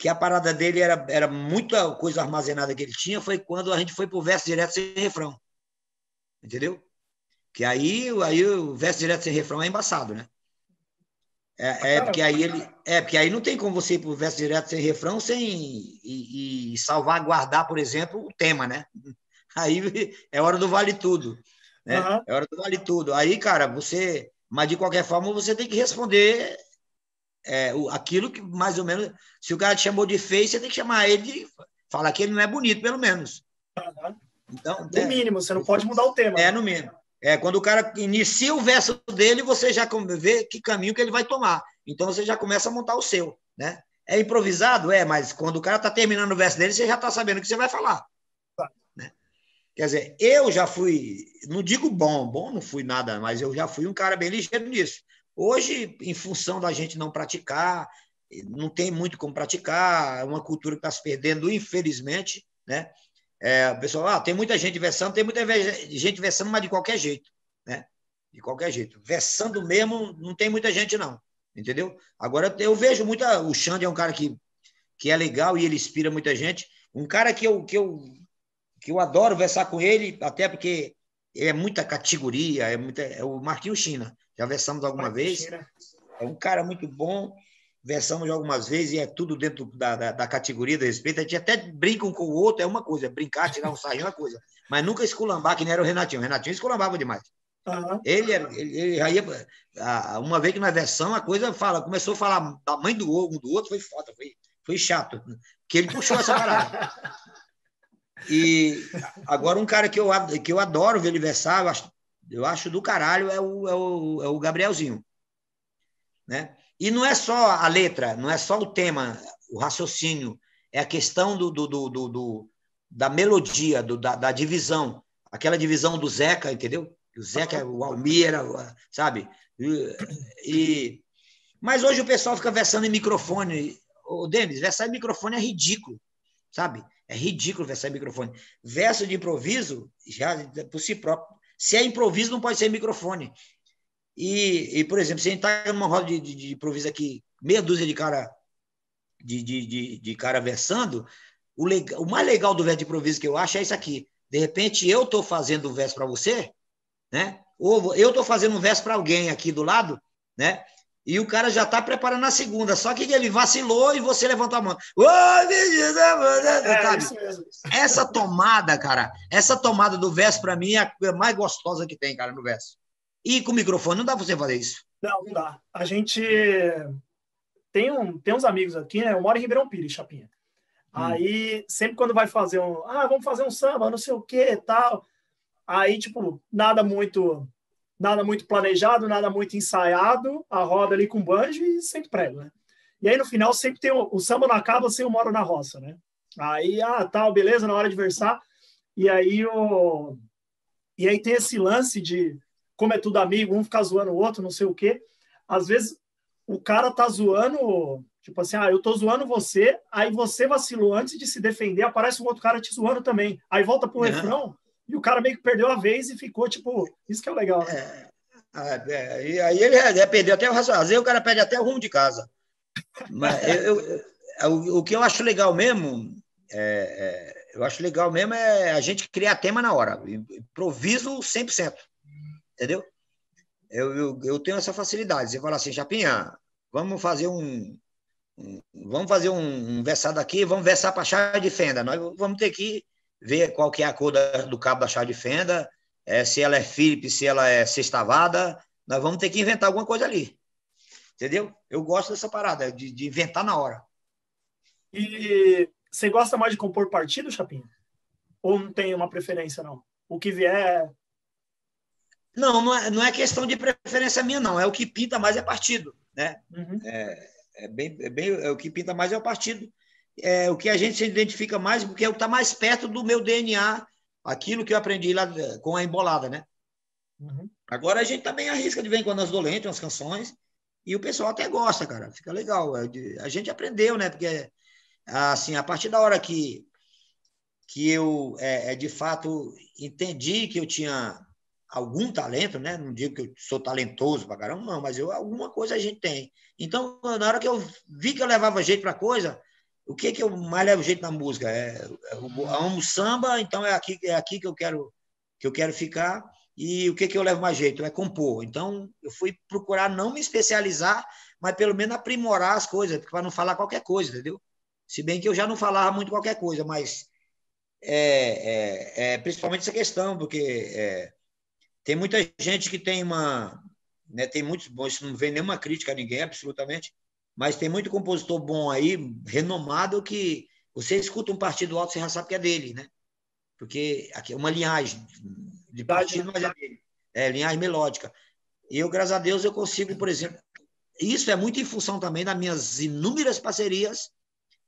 que a parada dele era, era muita coisa armazenada que ele tinha, foi quando a gente foi pro verso direto sem refrão. Entendeu? Que aí, aí o verso direto sem refrão é embaçado, né? É, é porque aí ele. É, porque aí não tem como você ir pro verso direto sem refrão sem e, e salvaguardar, por exemplo, o tema, né? *laughs* Aí é hora do vale tudo. Né? Uhum. É hora do vale tudo. Aí, cara, você. Mas de qualquer forma, você tem que responder é, aquilo que mais ou menos. Se o cara te chamou de feio, você tem que chamar ele de. Falar que ele não é bonito, pelo menos. Uhum. Então, no é, mínimo, você não pode mudar o tema. É, no mínimo. É, quando o cara inicia o verso dele, você já vê que caminho que ele vai tomar. Então você já começa a montar o seu, né? É improvisado? É, mas quando o cara está terminando o verso dele, você já está sabendo o que você vai falar. Tá. Né? Quer dizer, eu já fui, não digo bom, bom não fui nada, mas eu já fui um cara bem ligeiro nisso. Hoje, em função da gente não praticar, não tem muito como praticar, é uma cultura que está se perdendo, infelizmente, né? É, o pessoal, ah, tem muita gente versando, tem muita gente versando, mas de qualquer jeito, né? De qualquer jeito. Versando mesmo, não tem muita gente, não. Entendeu? Agora, eu vejo muita. O Xande é um cara que, que é legal e ele inspira muita gente. Um cara que eu, que eu, que eu adoro versar com ele, até porque é muita categoria, é, muita, é o Marquinhos China. Já versamos alguma Marquinhos vez. China. É um cara muito bom versamos algumas vezes e é tudo dentro da, da, da, categoria do respeito. A gente até brinca um com o outro, é uma coisa, brincar, tirar um sarrinho é uma coisa. Mas nunca esculambar, que nem era o Renatinho. O Renatinho esculambava demais. Uhum. Ele, ele, ele aí, uma vez que na versão a coisa fala, começou a falar da mãe do um do outro, foi foda, foi, foi chato. Que ele puxou essa parada. E agora um cara que eu, que eu adoro ver ele versar, eu acho, eu acho do caralho, é o, é o, é o Gabrielzinho. Né? E não é só a letra, não é só o tema, o raciocínio, é a questão do, do, do, do da melodia, do, da, da, divisão. Aquela divisão do Zeca, entendeu? O Zeca, o Almira, sabe? E, e, mas hoje o pessoal fica versando em microfone. Ô, Denis, versar em microfone é ridículo, sabe? É ridículo versar em microfone. Verso de improviso, já por si próprio. Se é improviso, não pode ser microfone. E, e, por exemplo, se a gente está numa roda de, de, de, improviso aqui, meia dúzia de cara de, de, de, de cara versando, o, legal, o mais legal do verso de improviso que eu acho é isso aqui. De repente, eu estou fazendo o verso para você, né? Ou eu estou fazendo um verso para alguém aqui do lado, né? E o cara já está preparando a segunda, só que ele vacilou e você levantou a mão. É, essa tomada, cara, essa tomada do verso, para mim, é a mais gostosa que tem, cara, no verso. E com o microfone não dá para você fazer isso. Não, não dá. A gente tem, um, tem uns amigos aqui, né? Eu moro em Ribeirão Pires, Chapinha. Hum. Aí, sempre quando vai fazer um. Ah, vamos fazer um samba, não sei o que tal. Aí, tipo, nada muito. Nada muito planejado, nada muito ensaiado, a roda ali com banjo e sempre prego, né? E aí, no final, sempre tem o, o samba não acaba sem o moro na roça, né? Aí, ah, tal, beleza, na hora de versar. E aí, o... e aí tem esse lance de como é tudo amigo, um ficar zoando o outro, não sei o quê. Às vezes o cara tá zoando, tipo assim, ah, eu tô zoando você, aí você vacilou antes de se defender, aparece um outro cara te zoando também. Aí volta pro uhum. refrão e o cara meio que perdeu a vez e ficou, tipo, isso que é legal. Né? É. Ah, é, e aí ele é, perdeu até o raciocínio. Às vezes o cara perde até o rumo de casa. Mas eu, eu, o, o, que eu acho legal mesmo, é, é, eu acho legal mesmo é a gente criar tema na hora. Improviso 100% entendeu? Eu, eu, eu, tenho essa facilidade. Você fala assim, Chapinha, vamos fazer um, um vamos fazer um, um versado aqui, vamos versar para chave de fenda. Nós vamos ter que ver qual que é a cor da, do cabo da chave de fenda, é, se ela é Philips, se ela é sextavada, nós vamos ter que inventar alguma coisa ali. Entendeu? Eu gosto dessa parada, de, de inventar na hora. E você gosta mais de compor partido, Chapinha? Ou não tem uma preferência, não? O que vier não, não é, não é questão de preferência minha, não. É o que pinta mais é partido. Né? Uhum. É, é, bem, é, bem, é o que pinta mais é o partido. É o que a gente se identifica mais, porque é o que está mais perto do meu DNA, aquilo que eu aprendi lá com a embolada, né? Uhum. Agora a gente também arrisca de vez em quando as dolentes, umas canções, e o pessoal até gosta, cara. Fica legal. É a gente aprendeu, né? Porque, assim, a partir da hora que, que eu, é, é de fato, entendi que eu tinha algum talento, né? Não digo que eu sou talentoso pra caramba, não, mas eu, alguma coisa a gente tem. Então, na hora que eu vi que eu levava jeito para coisa, o que que eu mais levo jeito na música? É, é eu amo samba, então é aqui, é aqui que eu quero que eu quero ficar. E o que que eu levo mais jeito? É compor. Então, eu fui procurar não me especializar, mas pelo menos aprimorar as coisas, para não falar qualquer coisa, entendeu? Se bem que eu já não falava muito qualquer coisa, mas é, é, é principalmente essa questão, porque é, tem muita gente que tem uma. Né, tem muitos. Bom, isso não vem nenhuma crítica a ninguém, absolutamente. Mas tem muito compositor bom aí, renomado, que você escuta um partido alto, você já sabe que é dele, né? Porque aqui é uma linhagem de partido, mas é dele. É linhagem melódica. E eu, graças a Deus, eu consigo, por exemplo, isso é muito em função também das minhas inúmeras parcerias,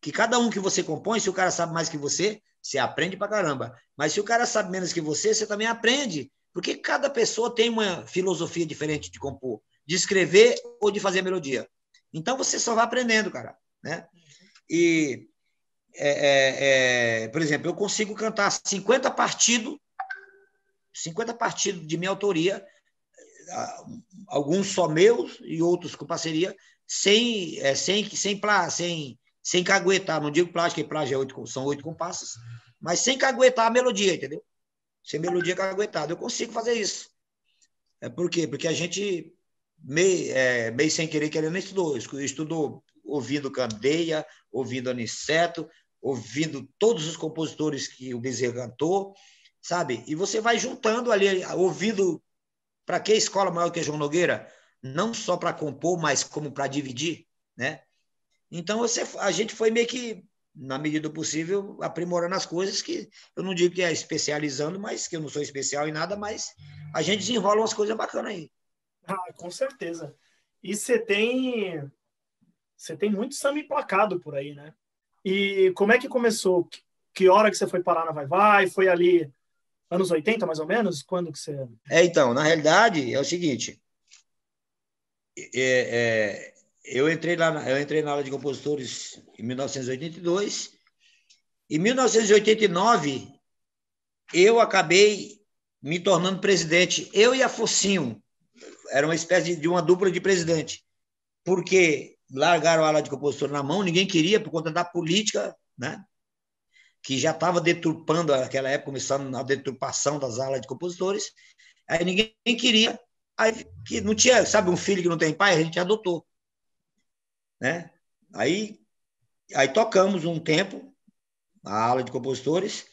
que cada um que você compõe, se o cara sabe mais que você, você aprende pra caramba. Mas se o cara sabe menos que você, você também aprende. Porque cada pessoa tem uma filosofia diferente de compor, de escrever ou de fazer melodia. Então você só vai aprendendo, cara. Né? E, é, é, é, por exemplo, eu consigo cantar 50 partidos, 50 partidos de minha autoria, alguns só meus e outros com parceria, sem, é, sem, sem, sem, sem, caguetar. Não digo plástico, porque plágio é oito, são oito compassos, mas sem caguetar a melodia, entendeu? Sem melodia caguetada. Eu consigo fazer isso. É por quê? Porque a gente, meio, é, meio sem querer, querendo, estudou. Estudou ouvindo Candeia, ouvindo Aniceto, ouvindo todos os compositores que o Bezerra cantou, sabe? E você vai juntando ali, ouvindo. Para que escola maior que João Nogueira? Não só para compor, mas como para dividir, né? Então você, a gente foi meio que, na medida do possível, aprimorando as coisas que eu não digo que é especializando, mas que eu não sou especial em nada, mas a gente desenrola umas coisas bacanas aí. Ah, com certeza. E você tem você tem muito samba emplacado por aí, né? E como é que começou? Que hora que você foi parar na Vai Vai? Foi ali anos 80, mais ou menos? Quando que você... É, então, na realidade, é o seguinte. É, é, eu, entrei lá, eu entrei na aula de compositores em 1982. Em 1989, eu acabei me tornando presidente. Eu e a Focinho. Era uma espécie de uma dupla de presidente. Porque largaram a ala de compositor na mão, ninguém queria por conta da política, né? que já estava deturpando, naquela época, começando a deturpação das alas de compositores, aí ninguém queria, aí que não tinha, sabe, um filho que não tem pai, a gente adotou. Né? Aí, aí tocamos um tempo a ala de compositores,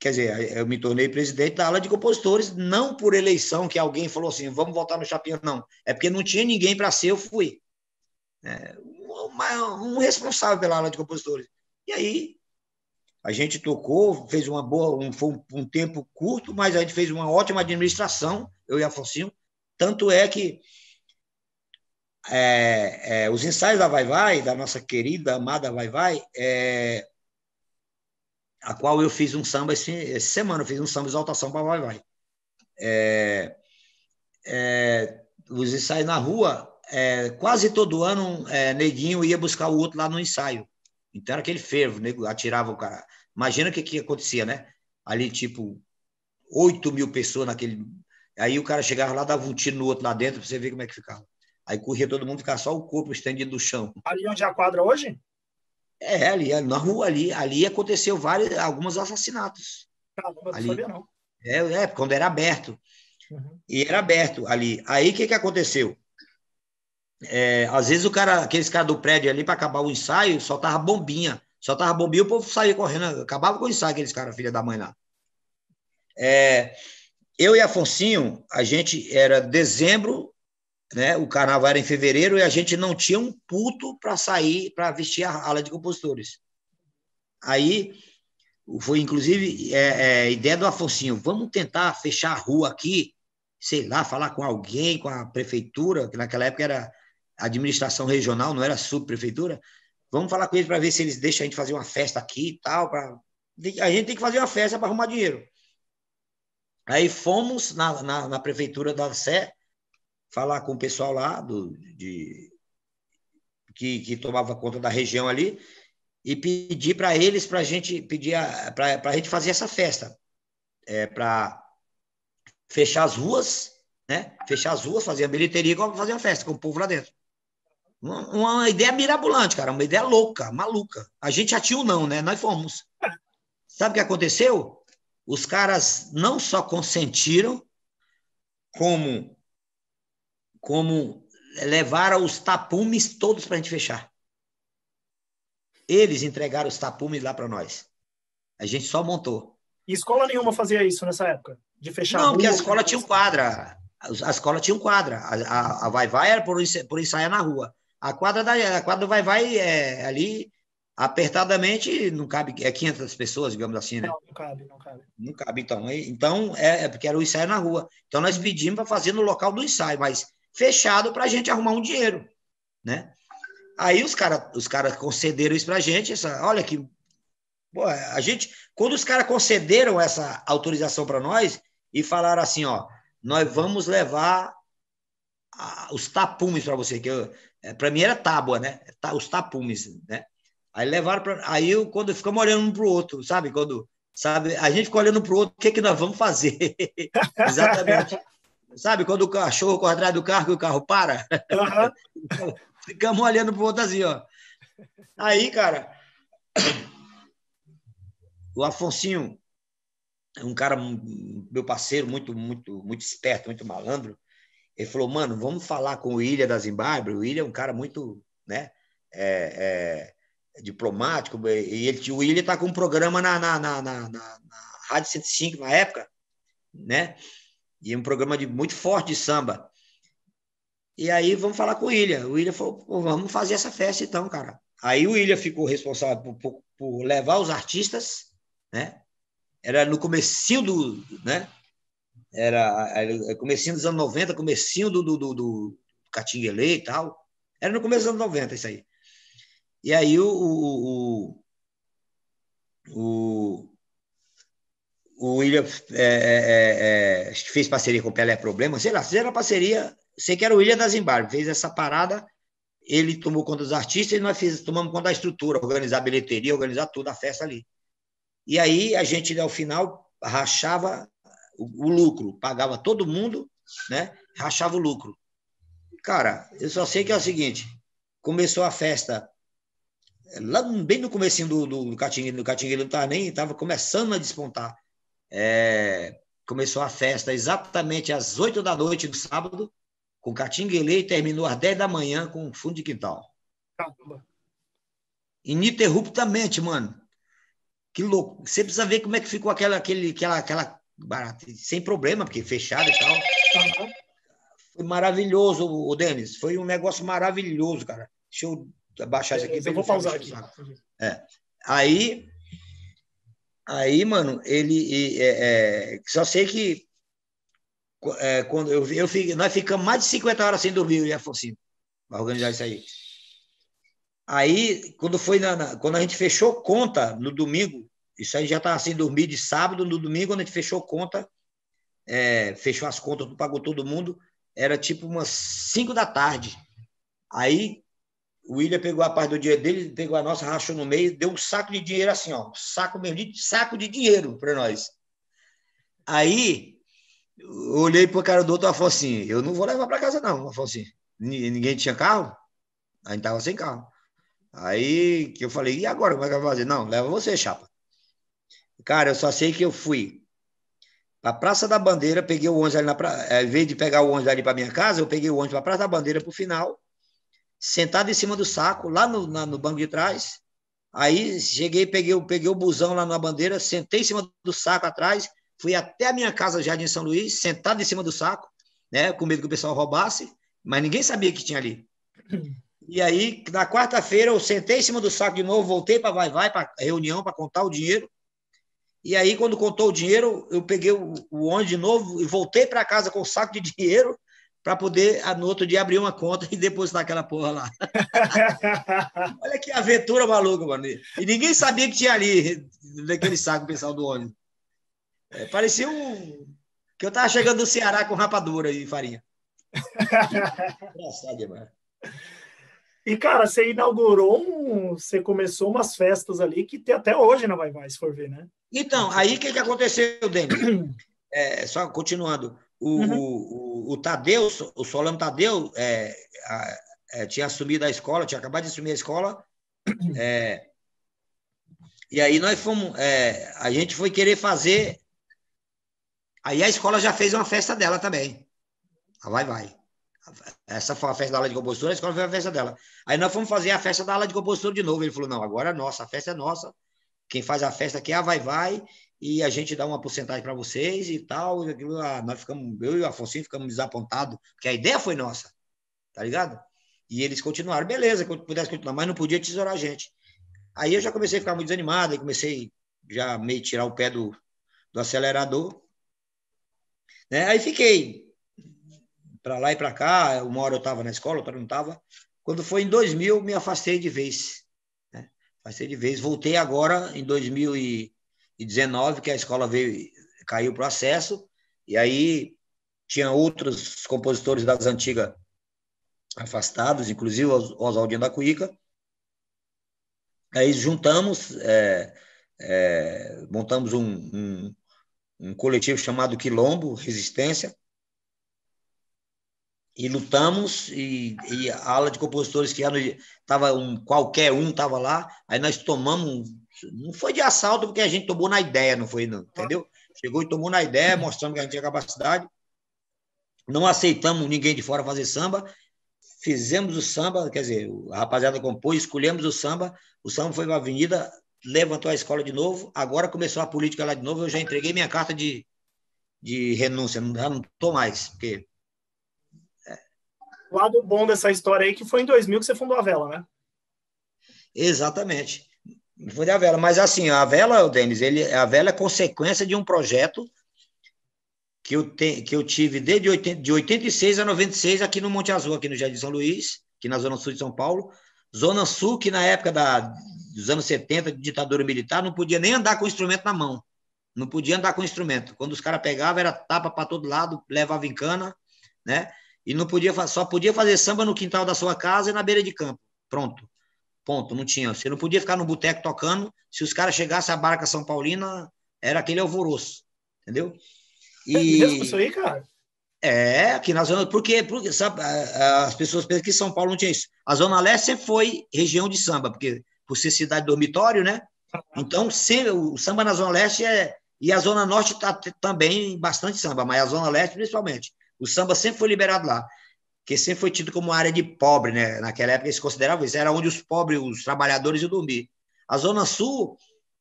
quer dizer, eu me tornei presidente da ala de compositores, não por eleição, que alguém falou assim, vamos votar no Chapinha, não, é porque não tinha ninguém para ser, eu fui é, um responsável pela aula de compositores. E aí a gente tocou, fez uma boa, um, foi um, um, tempo curto, mas a gente fez uma ótima administração, eu e Afonso. Tanto é que é, é, os ensaios da Vai Vai, da nossa querida, amada Vai Vai, é, a qual eu fiz um samba esse, essa semana, eu fiz um samba de exaltação para Vai Vai. É, é, os ensaios na rua, é, quase todo ano, neguinho ia buscar o outro lá no ensaio. Então era aquele fervo, nego atirava o cara. Imagina o que, que acontecia, né? Ali, tipo, 8 mil pessoas naquele. Aí o cara chegava lá, dava um tiro no outro lá dentro, pra você ver como é que ficava. Aí corria todo mundo, ficava só o corpo estendido no chão. Ali onde é a quadra hoje? É, ali, na rua ali. Ali aconteceu vários, alguns assassinatos. Caramba, ali. não sabia, não. É, é, quando era aberto. Uhum. E era aberto ali. Aí o que, que aconteceu? É, às vezes o cara, aqueles caras do prédio ali, para acabar o ensaio, soltava bombinha. Soltava bombinha, o povo saía correndo, acabava com o ensaio, aqueles caras, filha da mãe lá. É, eu e Afonsinho, a gente era dezembro, né? O carnaval era em fevereiro e a gente não tinha um puto para sair para vestir a ala de compositores. Aí foi inclusive é, é, ideia do Afonsinho, vamos tentar fechar a rua aqui, sei lá, falar com alguém, com a prefeitura, que naquela época era administração regional, não era subprefeitura. Vamos falar com eles para ver se eles deixam a gente fazer uma festa aqui e tal. Pra... A gente tem que fazer uma festa para arrumar dinheiro. Aí fomos na, na, na, prefeitura da Sé falar com o pessoal lá do, de, que, que tomava conta da região ali e pedir para eles para a gente pedir para a gente fazer essa festa é, para fechar as ruas, né? Fechar as ruas, fazer a bilheteria e fazer a festa com o povo lá dentro. Uma, uma, ideia mirabolante, cara, uma ideia louca, maluca. A gente já tinha o não, né? Nós fomos. Sabe o que aconteceu? Os caras não só consentiram, como, como levaram os tapumes todos para a gente fechar. Eles entregaram os tapumes lá para nós. A gente só montou. E escola nenhuma fazia isso nessa época? De fechar Não, porque a escola tinha um quadra. A escola tinha um quadra. A, a, a Vai Vai era por, por ensaiar na rua. A quadra da a quadra vai vai é, ali apertadamente não cabe é 500 pessoas, digamos assim, né? Não, não cabe, não cabe. Não cabe então. Então é, é porque era o ensaio na rua. Então nós pedimos para fazer no local do ensaio, mas fechado para a gente arrumar um dinheiro. né? Aí os caras os cara concederam isso pra gente, essa, olha que pô, a gente, quando os caras concederam essa autorização para nós e falaram assim, ó, nós vamos levar a, os tapumes para você, que é, para mim era tábua, né? Os tapumes, né? Aí levaram para. Aí eu, quando ficamos olhando um para o outro, sabe? Quando sabe, a gente ficou olhando para o outro, o que, que nós vamos fazer? *laughs* Exatamente. Sabe, quando o cachorro corre atrás do carro e o carro para? Uhum. *laughs* ficamos olhando para o outro assim, ó. Aí, cara, *coughs* o Afonsinho é um cara, meu parceiro, muito, muito, muito esperto, muito malandro. Ele falou, mano, vamos falar com o Ilha da Zimbábue. O Ilha é um cara muito, né? É, é, diplomático. E ele, o Ilha está com um programa na, na, na, na, na Rádio 105 na época, né? E um programa de, muito forte de samba. E aí vamos falar com o Ilha. O Ilha falou, vamos fazer essa festa então, cara. Aí o Ilha ficou responsável por, por, por levar os artistas, né? Era no comecinho do, né? Era, era comecinho dos anos 90, comecinho do, do, do, do e tal. Era no começo dos anos 90 isso aí. E aí o, o, o, o William é, é, é, fez parceria com o Pelé Problema, sei lá, fizeram a parceria, sei que era o William da Zimbábue, fez essa parada, ele tomou conta dos artistas e nós fiz, tomamos conta da estrutura, organizar a bilheteria, organizar tudo, a festa ali. E aí a gente, ao final, rachava o, o lucro, pagava todo mundo, né? Rachava o lucro. Cara, eu só sei que é o seguinte: começou a festa lá bem no comecinho do, do, do Catinguele não estava nem, estava começando a despontar. É, começou a festa exatamente às 8 da noite do sábado, com Catinguele, e terminou às 10 da manhã com fundo de quintal. Caramba. Ininterruptamente, mano. Que louco. Você precisa ver como é que ficou aquela, aquele, aquela, aquela barata, sem problema, porque fechado e tal. Foi maravilhoso, o Denis. Foi um negócio maravilhoso, cara. Deixa eu abaixar isso aqui. Eu vou pausar aqui. É. Aí, aí, mano, ele. É, é, só sei que é, quando eu, eu fico, nós ficamos mais de 50 horas sem dormir, eu e Afonso, para organizar isso aí. Aí, quando foi na, na, quando a gente fechou conta no domingo, isso aí já estava sem dormir de sábado, no domingo, quando a gente fechou conta, é, fechou as contas, pagou todo mundo, era tipo umas 5 da tarde. Aí o William pegou a parte do dinheiro dele, pegou a nossa, rachou no meio, deu um saco de dinheiro assim, ó, saco mesmo, de, saco de dinheiro para nós. Aí olhei para o cara do outro e falei assim: eu não vou levar para casa, não. Eu falei assim: ninguém tinha carro? A gente tava sem carro. Aí que eu falei, e agora? Como é que vai fazer? Não, leva você, chapa. Cara, eu só sei que eu fui para Praça da Bandeira, peguei o ônibus ali na praça. É, em vez de pegar o ônibus ali para minha casa, eu peguei o ônibus para Praça da Bandeira para o final, sentado em cima do saco, lá no, na, no banco de trás. Aí cheguei, peguei, peguei o busão lá na bandeira, sentei em cima do saco atrás, fui até a minha casa já em São Luís, sentado em cima do saco, né, com medo que o pessoal roubasse, mas ninguém sabia que tinha ali. E aí, na quarta-feira, eu sentei em cima do saco de novo, voltei para Vai Vai, para reunião, para contar o dinheiro. E aí, quando contou o dinheiro, eu peguei o, o ônibus de novo e voltei para casa com o saco de dinheiro para poder, no outro dia, abrir uma conta *laughs* e depositar aquela porra lá. *laughs* Olha que aventura maluca, mano. E ninguém sabia que tinha ali, *laughs* naquele saco, o pessoal do ônibus. É, parecia um... que eu estava chegando do Ceará com rapadura e farinha. Engraçado demais. E, cara, você inaugurou, um, você começou umas festas ali que tem até hoje na Vai Vai, se for ver, né? Então, aí o que, que aconteceu, Denis? *clears throat* É, só continuando, o, uhum. o, o, Tadeu, o Solano Tadeu, é, é, tinha assumido a escola, tinha acabado de assumir a escola, é, e aí nós fomos, é, a gente foi querer fazer, aí a escola já fez uma festa dela também, a Vai Vai. Essa foi a festa da aula de compositura, a escola fez a festa dela. Aí nós fomos fazer a festa da aula de compositura de novo. Ele falou: não, agora é nossa, a festa é nossa. Quem faz a festa aqui é a Vai Vai, e a gente dá uma porcentagem para vocês e tal. E aquilo, ah, nós ficamos, eu e o Afonso ficamos desapontados, porque a ideia foi nossa, tá ligado? E eles continuaram, beleza, que pudesse continuar, mas não podia tesourar a gente. Aí eu já comecei a ficar muito desanimado, e comecei já meio tirar o pé do, do acelerador. Né? Aí fiquei para lá e para cá. Uma hora eu estava na escola, outra não estava. Quando foi em 2000, me afastei de vez. Né? Afastei de vez. Voltei agora em 2019, que a escola veio, caiu para o acesso, e aí tinha outros compositores das antigas afastados, inclusive o Oswaldinho da Cuíca. Aí juntamos, é, é, montamos um, um, um coletivo chamado Quilombo Resistência, e lutamos e, e, a ala de compositores que estava um qualquer um estava lá aí nós tomamos não foi de assalto porque a gente tomou na ideia não foi não entendeu? Chegou e tomou na ideia mostrando que a gente tinha capacidade. Não aceitamos ninguém de fora fazer samba. Fizemos o samba quer dizer a rapaziada compôs escolhemos o samba. O samba foi para a avenida levantou a escola de novo. Agora começou a política lá de novo. Eu já entreguei minha carta de, de renúncia. Já não estou mais porque o lado bom dessa história aí que foi em 2000 que você fundou a Vela, né? Exatamente. Foi a Vela, mas assim, a Vela, Denis, ele, a Vela é consequência de um projeto que eu, te, que eu tive desde 80, de 86 a 96 aqui no Monte Azul, aqui no Jardim São Luís, aqui na Zona Sul de São Paulo. Zona Sul, que na época da, dos anos 70, de ditadura militar, não podia nem andar com o instrumento na mão. Não podia andar com o instrumento. Quando os caras pegavam, era tapa para todo lado, levava em cana, né? e não podia só podia fazer samba no quintal da sua casa e na beira de campo. Pronto. Ponto, não tinha. Você não podia ficar no boteco tocando. Se os caras chegassem à barca São Paulina, era aquele alvoroço, entendeu? E é mesmo isso aí, cara. É, aqui na zona, porque, porque sabe, as pessoas pensam que São Paulo não tinha isso. A Zona Leste sempre foi região de samba, porque por ser cidade dormitório, né? Então, sempre, o samba na Zona Leste é. E a Zona Norte tá, também bastante samba, mas a Zona Leste principalmente. O samba sempre foi liberado lá, que sempre foi tido como área de pobre, né? Naquela época eles consideravam isso, era onde os pobres, os trabalhadores iam dormir. A Zona Sul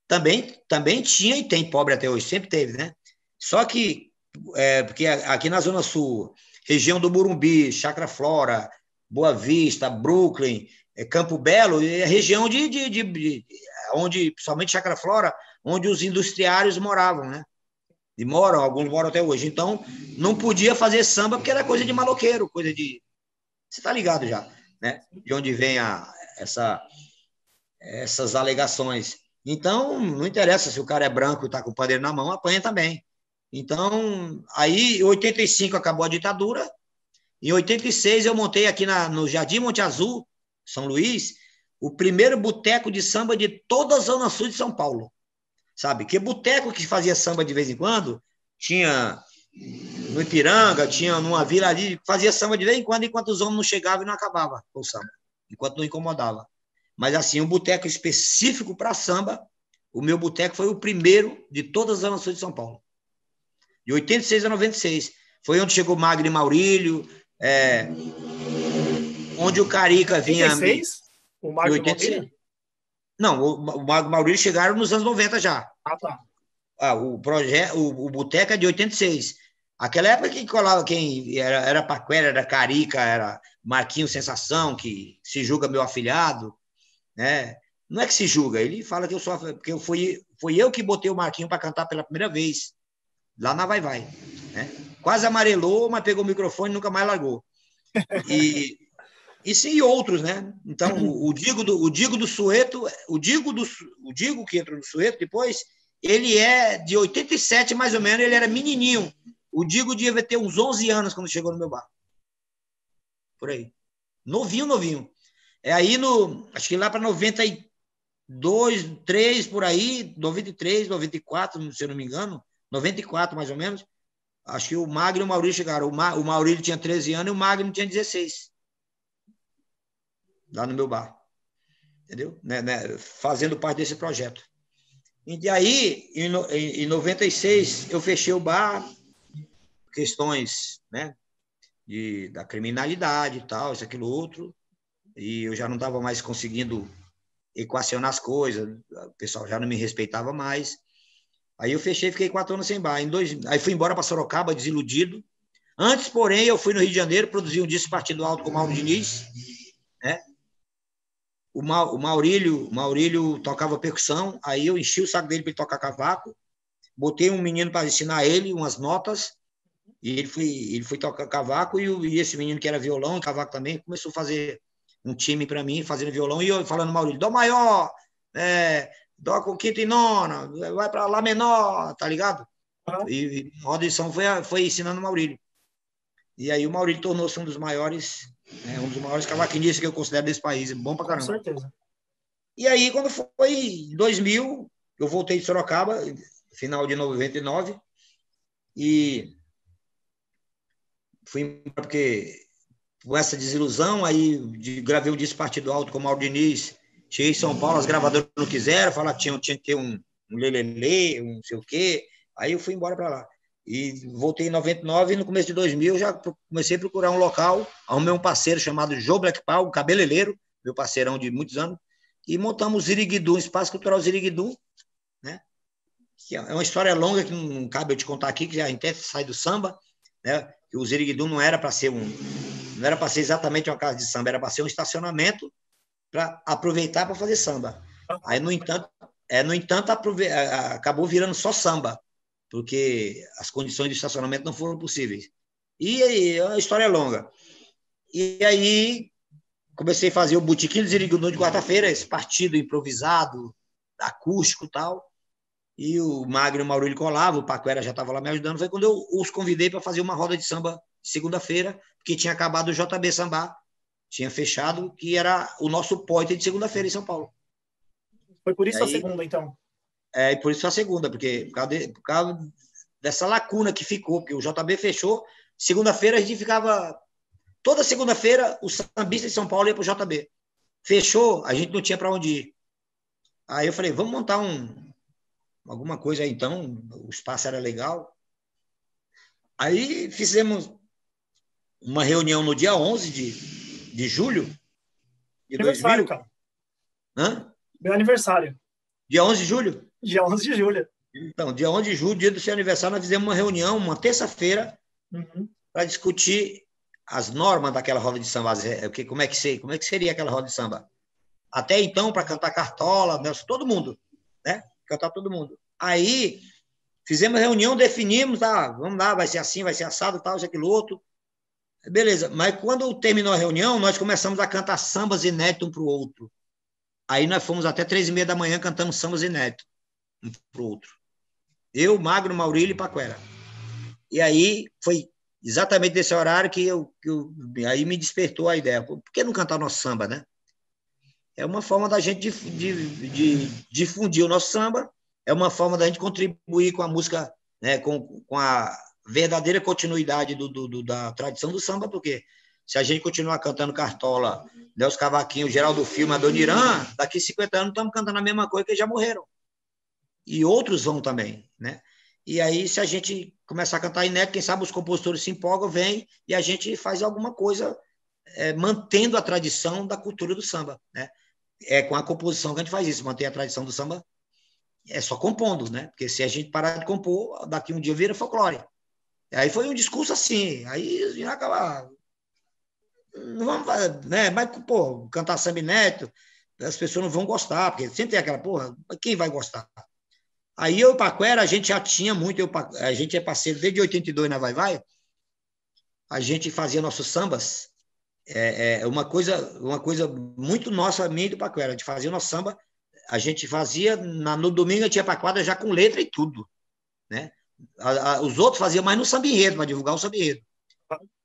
também, também tinha e tem pobre até hoje, sempre teve, né? Só que, é, porque aqui na Zona Sul, região do Burumbi, Chacra Flora, Boa Vista, Brooklyn, é, Campo Belo, é região de, de, de, de onde, principalmente Chacra Flora, onde os industriários moravam, né? E moram, alguns moram até hoje. Então, não podia fazer samba porque era coisa de maloqueiro, coisa de. Você está ligado já, né? De onde vem a, essa, essas alegações. Então, não interessa se o cara é branco e está com o pandeiro na mão, apanha também. Então, aí, em 85 acabou a ditadura. Em 86 eu montei aqui na, no Jardim Monte Azul, São Luís, o primeiro boteco de samba de toda a Zona Sul de São Paulo sabe? Que boteco que fazia samba de vez em quando, tinha no Ipiranga, tinha numa vila ali, fazia samba de vez em quando, enquanto os homens não chegavam e não acabava o samba, enquanto não incomodava. Mas assim, um boteco específico para samba, o meu boteco foi o primeiro de todas as Sul de São Paulo. De 86 a 96. Foi onde chegou Magno Maurílio, é, onde o Carica vinha. 86? O Magno 86, Maurílio? Não, o, o Maurício chegaram nos anos 90 já. Ah, tá. Ah, o projeto, o, o Boteca é de 86. Aquela época que colava quem era, era Paquera, era Carica, era Marquinho Sensação, que se julga meu afilhado, né? Não é que se julga, ele fala que eu sou, porque eu fui, fui eu que botei o Marquinho para cantar pela primeira vez, lá na Vai Vai, né? Quase amarelou, mas pegou o microfone e nunca mais largou. E e sim outros, né? Então, o, o, Digo do, o Digo do Sueto, o Digo, do, o Digo que entrou no Sueto depois, ele é de 87 mais ou menos, ele era menininho. O Digo devia ter uns 11 anos quando chegou no meu bar. Por aí. Novinho, novinho. É aí no, acho que lá para 92, 3 por aí, 93, 94, se eu não me engano, 94 mais ou menos. Acho que o Magno e o Maurício chegaram. O, Ma, o Maurício tinha 13 anos e o Magno tinha 16 lá no meu bar. Entendeu? Né, né, fazendo parte desse projeto. E aí, em, em 96, eu fechei o bar, questões né, de, da criminalidade e tal, isso, aquilo, outro, e eu já não estava mais conseguindo equacionar as coisas, o pessoal já não me respeitava mais. Aí eu fechei, fiquei quatro anos sem bar. Em dois, aí fui embora para Sorocaba, desiludido. Antes, porém, eu fui no Rio de Janeiro, produzi um disco Partido Alto com o Mauro Diniz, né? O, Ma, o Maurílio, Maurílio tocava percussão, aí eu enchi o saco dele para ele tocar cavaco, botei um menino para ensinar ele umas notas, e ele foi, ele foi tocar cavaco, e, e esse menino que era violão e cavaco também, começou a fazer um time para mim, fazendo violão, e eu falando Maurílio, Dó maior, é, Dó com quinta e nona, vai para Lá menor, tá ligado? E, e a audição foi, foi ensinando o Maurílio. E aí o Maurílio tornou-se um dos maiores, é, um dos maiores cavaquinistas que eu considero desse país. Bom pra caramba. Com certeza. E aí, quando foi em 2000, eu voltei de Sorocaba, final de 99, e fui porque com essa desilusão, aí de, gravei um disco Partido Alto com o Mauro Diniz, cheguei em São Paulo, as gravadoras não quiseram, falaram que tinha, tinha que ter um, um lelele, um não sei o quê, aí eu fui embora para lá. E voltei em 99 e no começo de 2000 já comecei a procurar um local, arrumei um parceiro chamado Joe Black Paul, um cabeleireiro, meu parceirão de muitos anos, e montamos o Ziriguidu, um espaço cultural Ziriguidu, né? Que é uma história longa que não cabe eu te contar aqui, que já entende sai do samba, né? Que o Ziriguidu não era para ser um não era para ser exatamente uma casa de samba, era para ser um estacionamento para aproveitar para fazer samba. Aí no entanto, é, no entanto aprove... acabou virando só samba, porque as condições de estacionamento não foram possíveis. E aí, a história é longa. E aí comecei a fazer o Botequim do Zirigudu de quarta-feira, esse partido improvisado, acústico e tal. E o Magno e o Maurílio colava, o Paquera já estava lá me ajudando. Foi quando eu os convidei para fazer uma roda de samba segunda-feira, porque tinha acabado o JB Samba, tinha fechado, que era o nosso point de segunda-feira em São Paulo. Foi por isso aí, a segunda, então? É, por isso a segunda, porque por causa, de, por causa dessa lacuna que ficou, porque o JB fechou. Segunda-feira a gente ficava Toda segunda-feira, o sambista de São Paulo ia para o JB. Fechou, a gente não tinha para onde ir. Aí eu falei, vamos montar um, alguma coisa aí então, o espaço era legal. Aí fizemos uma reunião no dia 11 de, de julho de aniversário, 2000. cara. Hã? Meu aniversário. Dia 11 de julho? Dia 11 de julho. Então, dia 11 de julho, dia do seu aniversário, nós fizemos uma reunião, uma terça-feira, uhum. para discutir as normas daquela roda de samba, como, é que seria, como é que seria aquela roda de samba. Até então, para cantar Cartola, Nelson, todo mundo, né? Cantar todo mundo. Aí, fizemos reunião, definimos, ah, vamos lá, vai ser assim, vai ser assado, tal, isso, aquilo, outro. Beleza, mas quando terminou a reunião, nós começamos a cantar sambas inéditos um para o outro. Aí nós fomos até três e meia da manhã cantando sambas inéditos um para o outro. Eu, Magro, Maurílio e Paquera. E aí foi exatamente nesse horário que eu, que eu, aí me despertou a ideia. Por que não cantar nosso samba, né? É uma forma da gente de, de, de difundir o nosso samba, é uma forma da gente contribuir com a música, né, com, com a verdadeira continuidade do, do, do, da tradição do samba, porque se a gente continuar cantando Cartola, Nelson Cavaquinho, Geraldo Filme, Adoniran, daqui 50 anos estamos cantando a mesma coisa que já morreram. E outros vão também, né? E aí, se a gente começar a cantar inédito, quem sabe os compositores se empolgam, vêm e a gente faz alguma coisa é, mantendo a tradição da cultura do samba. Né? É com a composição que a gente faz isso, manter a tradição do samba é só compondo, né? Porque se a gente parar de compor, daqui um dia vira folclore. Aí foi um discurso assim, aí já acaba. Não vamos fazer, né? Mas, pô, cantar samba inédito, as pessoas não vão gostar, porque sempre tem aquela, porra, quem vai gostar? Aí eu e Paquera, a gente já tinha muito, eu, a gente é parceiro desde 82 na Vai Vai, a gente fazia nossos sambas, é, é uma, coisa, uma coisa muito nossa, minha e do Paquera, a gente fazia nosso samba, a gente fazia, na, no domingo a gente ia para quadra já com letra e tudo, né? A, a, os outros faziam mais no samba enredo, para divulgar o samba enredo.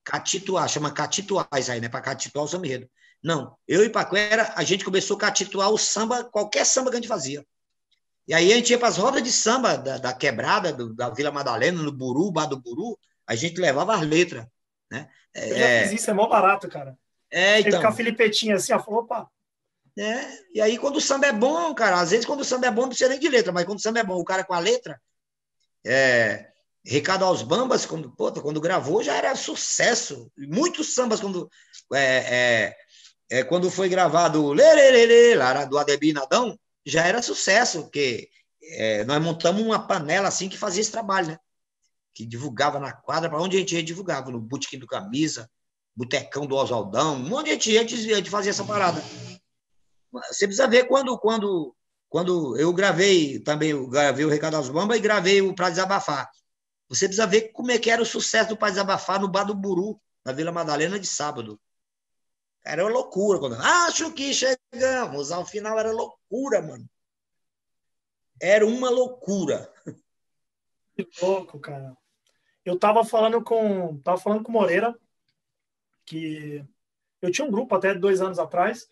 Catituar, chama catituais aí, né? Para catituar o samba enredo. Não, eu e Paquera, a gente começou a catituar o samba, qualquer samba que a gente fazia. E aí a gente ia para as rodas de samba da, da quebrada, do, da Vila Madalena, no Buru, Bar do Buru, a gente levava as letras. Né? É, Eu já é. fiz isso, é mó barato, cara. É, então. Ficar filipetinho assim, ó, falou, opa. É, e aí quando o samba é bom, cara, às vezes quando o samba é bom não precisa nem de letra, mas quando o samba é bom, o cara com a letra, é, Ricardo aos Bambas, quando, pô, quando gravou, já era sucesso. Muitos sambas, quando, é, é, é quando foi gravado lá do Ademir Nadão, já era sucesso, porque é, nós montamos uma panela assim que fazia esse trabalho, né? Que divulgava na quadra, para onde a gente ia, divulgava, no Botequim do Camisa, Botecão do Oswaldão, um monte de gente, a gente fazia essa parada. Você precisa ver quando, quando, quando eu gravei também, eu gravei o Recado aos Bamba e gravei o Pra Desabafar. Você precisa ver como é que era o sucesso do Pra Desabafar no Bar do Buru, na Vila Madalena, de sábado. Era loucura. Quando, Acho que chegamos. Ao final era loucura, mano. Era uma loucura. Que louco, cara. Eu tava falando com, tava falando com Moreira, que eu tinha um grupo até dois anos atrás,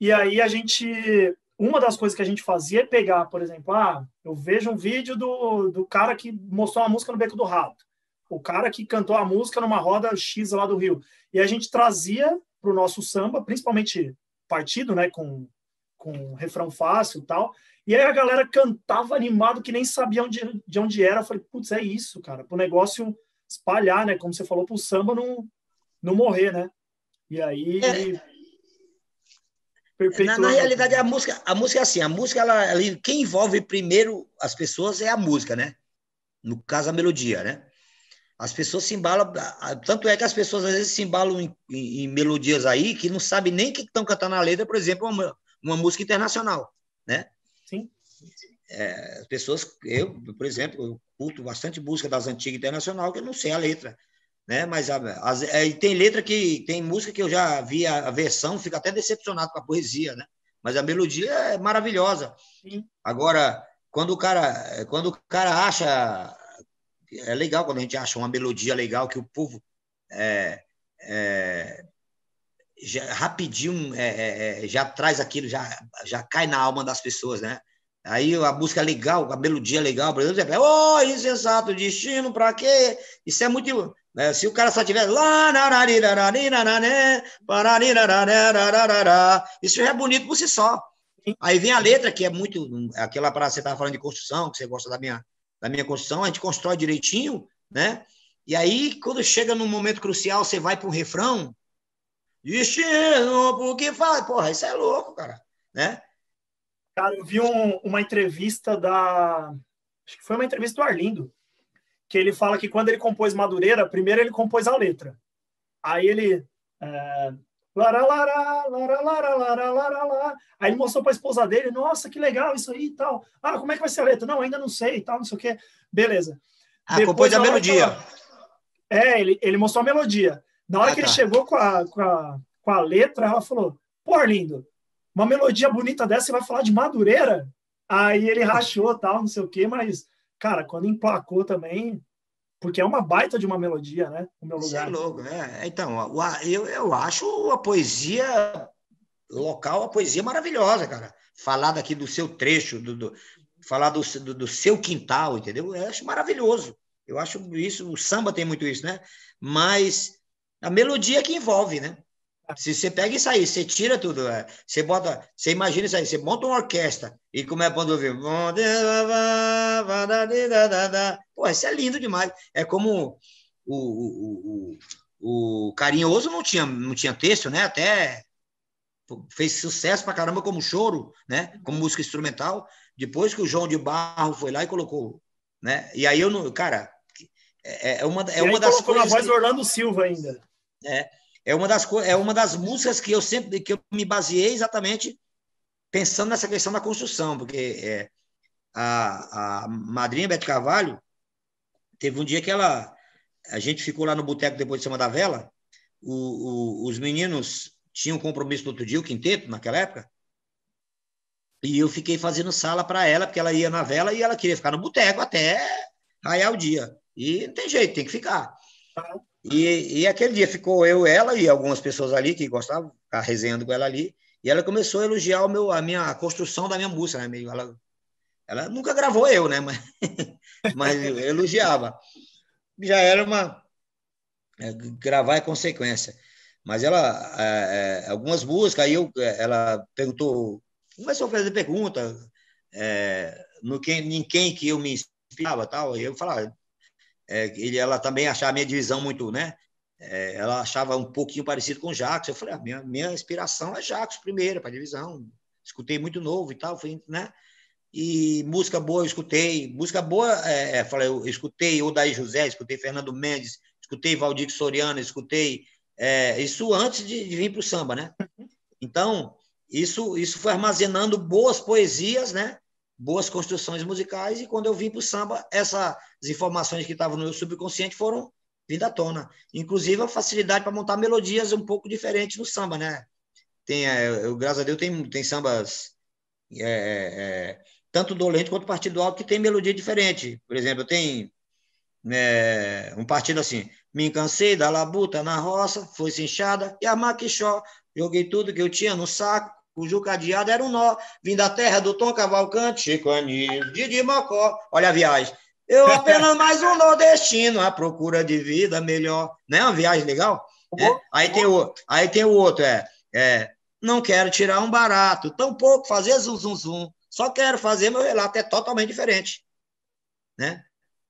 e aí a gente, uma das coisas que a gente fazia é pegar, por exemplo, ah, eu vejo um vídeo do, do cara que mostrou uma música no Beco do Rato, o cara que cantou a música numa roda X lá do Rio, e a gente trazia para o nosso samba, principalmente partido, né, com, com refrão fácil e tal, e aí a galera cantava animado que nem sabia onde, de onde era. Eu falei, putz, é isso, cara, para o negócio espalhar, né? Como você falou, para o samba não, não morrer, né? E aí. É. Na, na, realidade, a música, a música é assim, a música, ela, ela, quem envolve primeiro as pessoas é a música, né? No caso, a melodia, né? As pessoas se embalam, tanto é que as pessoas às vezes se embalam em, em, em melodias aí que não sabem nem o que estão cantando na letra, por exemplo, uma, uma música internacional, né? Sim. É, as pessoas, eu, por exemplo, eu curto bastante música das antigas internacional, que eu não sei a letra, né? Mas as, é, tem letra que tem música que eu já vi a, a, versão, fico até decepcionado com a poesia, né? Mas a melodia é maravilhosa. Sim. Agora, quando o cara, quando o cara acha é legal quando a gente acha uma melodia legal que o povo é, é, já, rapidinho é, é, é, já traz aquilo, já, já cai na alma das pessoas, né? Aí a música é legal, a melodia legal, por exemplo, é oh, insensato destino, para quê? Isso é muito. Né? Se o cara só tiver lá, isso já é bonito por si só. Aí vem a letra, que é muito. Aquela para você estava falando de construção, que você gosta da minha, da minha construção, a gente constrói direitinho, né? E aí, quando chega num momento crucial, você vai para um refrão, Destino, porque faz. Porra, isso é louco, cara. Né? Cara, eu vi um, uma entrevista da. Acho que foi uma entrevista do Arlindo, que ele fala que quando ele compôs Madureira, primeiro ele compôs a letra. Aí ele. É, lara, lara, lara, lara, lara, lara, lara. Aí ele mostrou para a esposa dele, nossa, que legal isso aí e tal. Ah, como é que vai ser a letra? Não, ainda não sei e tal, não sei o quê. Beleza. Ah, Depois, compôs a melodia. É, ele, ele mostrou a melodia. Na hora ah, que tá. ele chegou com a, com, a, com a letra, ela falou: Pô, Arlindo, uma melodia bonita dessa, você vai falar de Madureira? Aí ele rachou, tal, não sei o quê, mas, cara, quando emplacou também, porque é uma baita de uma melodia, né? O meu lugar. Isso é louco, né? Então, eu, eu acho a poesia local, a poesia maravilhosa, cara. Falar daqui do seu trecho, do, do falar do, do, do, seu quintal, entendeu? Eu acho maravilhoso. Eu acho isso, o samba tem muito isso, né? Mas a melodia que envolve, né? Se você pega isso aí, você tira tudo, é, você bota, você imagina isso aí, você monta uma orquestra e como é quando ouvir, pô, isso é lindo demais. É como o, o, o, o Carinhoso não tinha, não tinha texto, né? Até fez sucesso pra caramba como choro, né? Como música instrumental. Depois que o João de Barro foi lá e colocou, né? E aí eu não, cara, é, é uma, é uma das coisas. na voz que... Orlando Silva ainda. É, é uma das é uma das músicas que eu sempre que eu me baseei exatamente pensando nessa questão da construção, porque é, a, a madrinha Bete Carvalho teve um dia que ela a gente ficou lá no boteco depois de cima da vela, o, o, os meninos tinham um compromisso no outro dia, o quinteto naquela época, e eu fiquei fazendo sala para ela, porque ela ia na vela e ela queria ficar no boteco até raiar o dia. E não tem jeito, tem que ficar. E, e aquele dia ficou eu, ela e algumas pessoas ali que gostavam, resenhando com ela ali, e ela começou a elogiar o meu, a minha a construção da minha música, né? Ela, ela nunca gravou eu, né? *laughs* Mas, mas elogiava. Já era uma. É, gravar é consequência. Mas ela, é, é, algumas músicas, aí eu, ela perguntou, começou a fazer pergunta é, no quem, em quem que eu me inspirava tal. E eu falava, é, ele, ela também achava a minha divisão muito, né? É, ela achava um pouquinho parecido com o Jacques. Eu falei, a ah, minha, minha inspiração é Jacques primeiro, para a divisão. Escutei muito novo e tal, fui, né? E música boa eu escutei. Música boa, é, é falei, eu escutei Odaí José, escutei Fernando Mendes, escutei Valdir Soriano, escutei é, isso antes de, de vir para o samba, né? Então, isso, isso foi armazenando boas poesias, né? Boas construções musicais, e quando eu vim para o samba, essas informações que estavam no meu subconsciente foram vindo à tona. Inclusive a facilidade para montar melodias um pouco diferentes no samba, né? tem é, eu, graças a Deus, tem, tem sambas é, é, é tanto dolente quanto partido alto que tem melodia diferente. Por exemplo, tem é, um partido assim, me cansei da labuta na roça, foi inchada e a maquixó, joguei tudo que eu tinha no saco, cujo cadeado era um nó, vim da terra do Tom Cavalcante, Chico Anísio, Didi Mocó, olha a viagem. Eu apenas *laughs* mais um nordestino à procura de vida melhor. Não é uma viagem legal? É? Aí, tem o, aí tem o outro, é, é não quero tirar um barato, tampouco fazer zum, zum, zum, só quero fazer meu relato, é totalmente diferente. Né?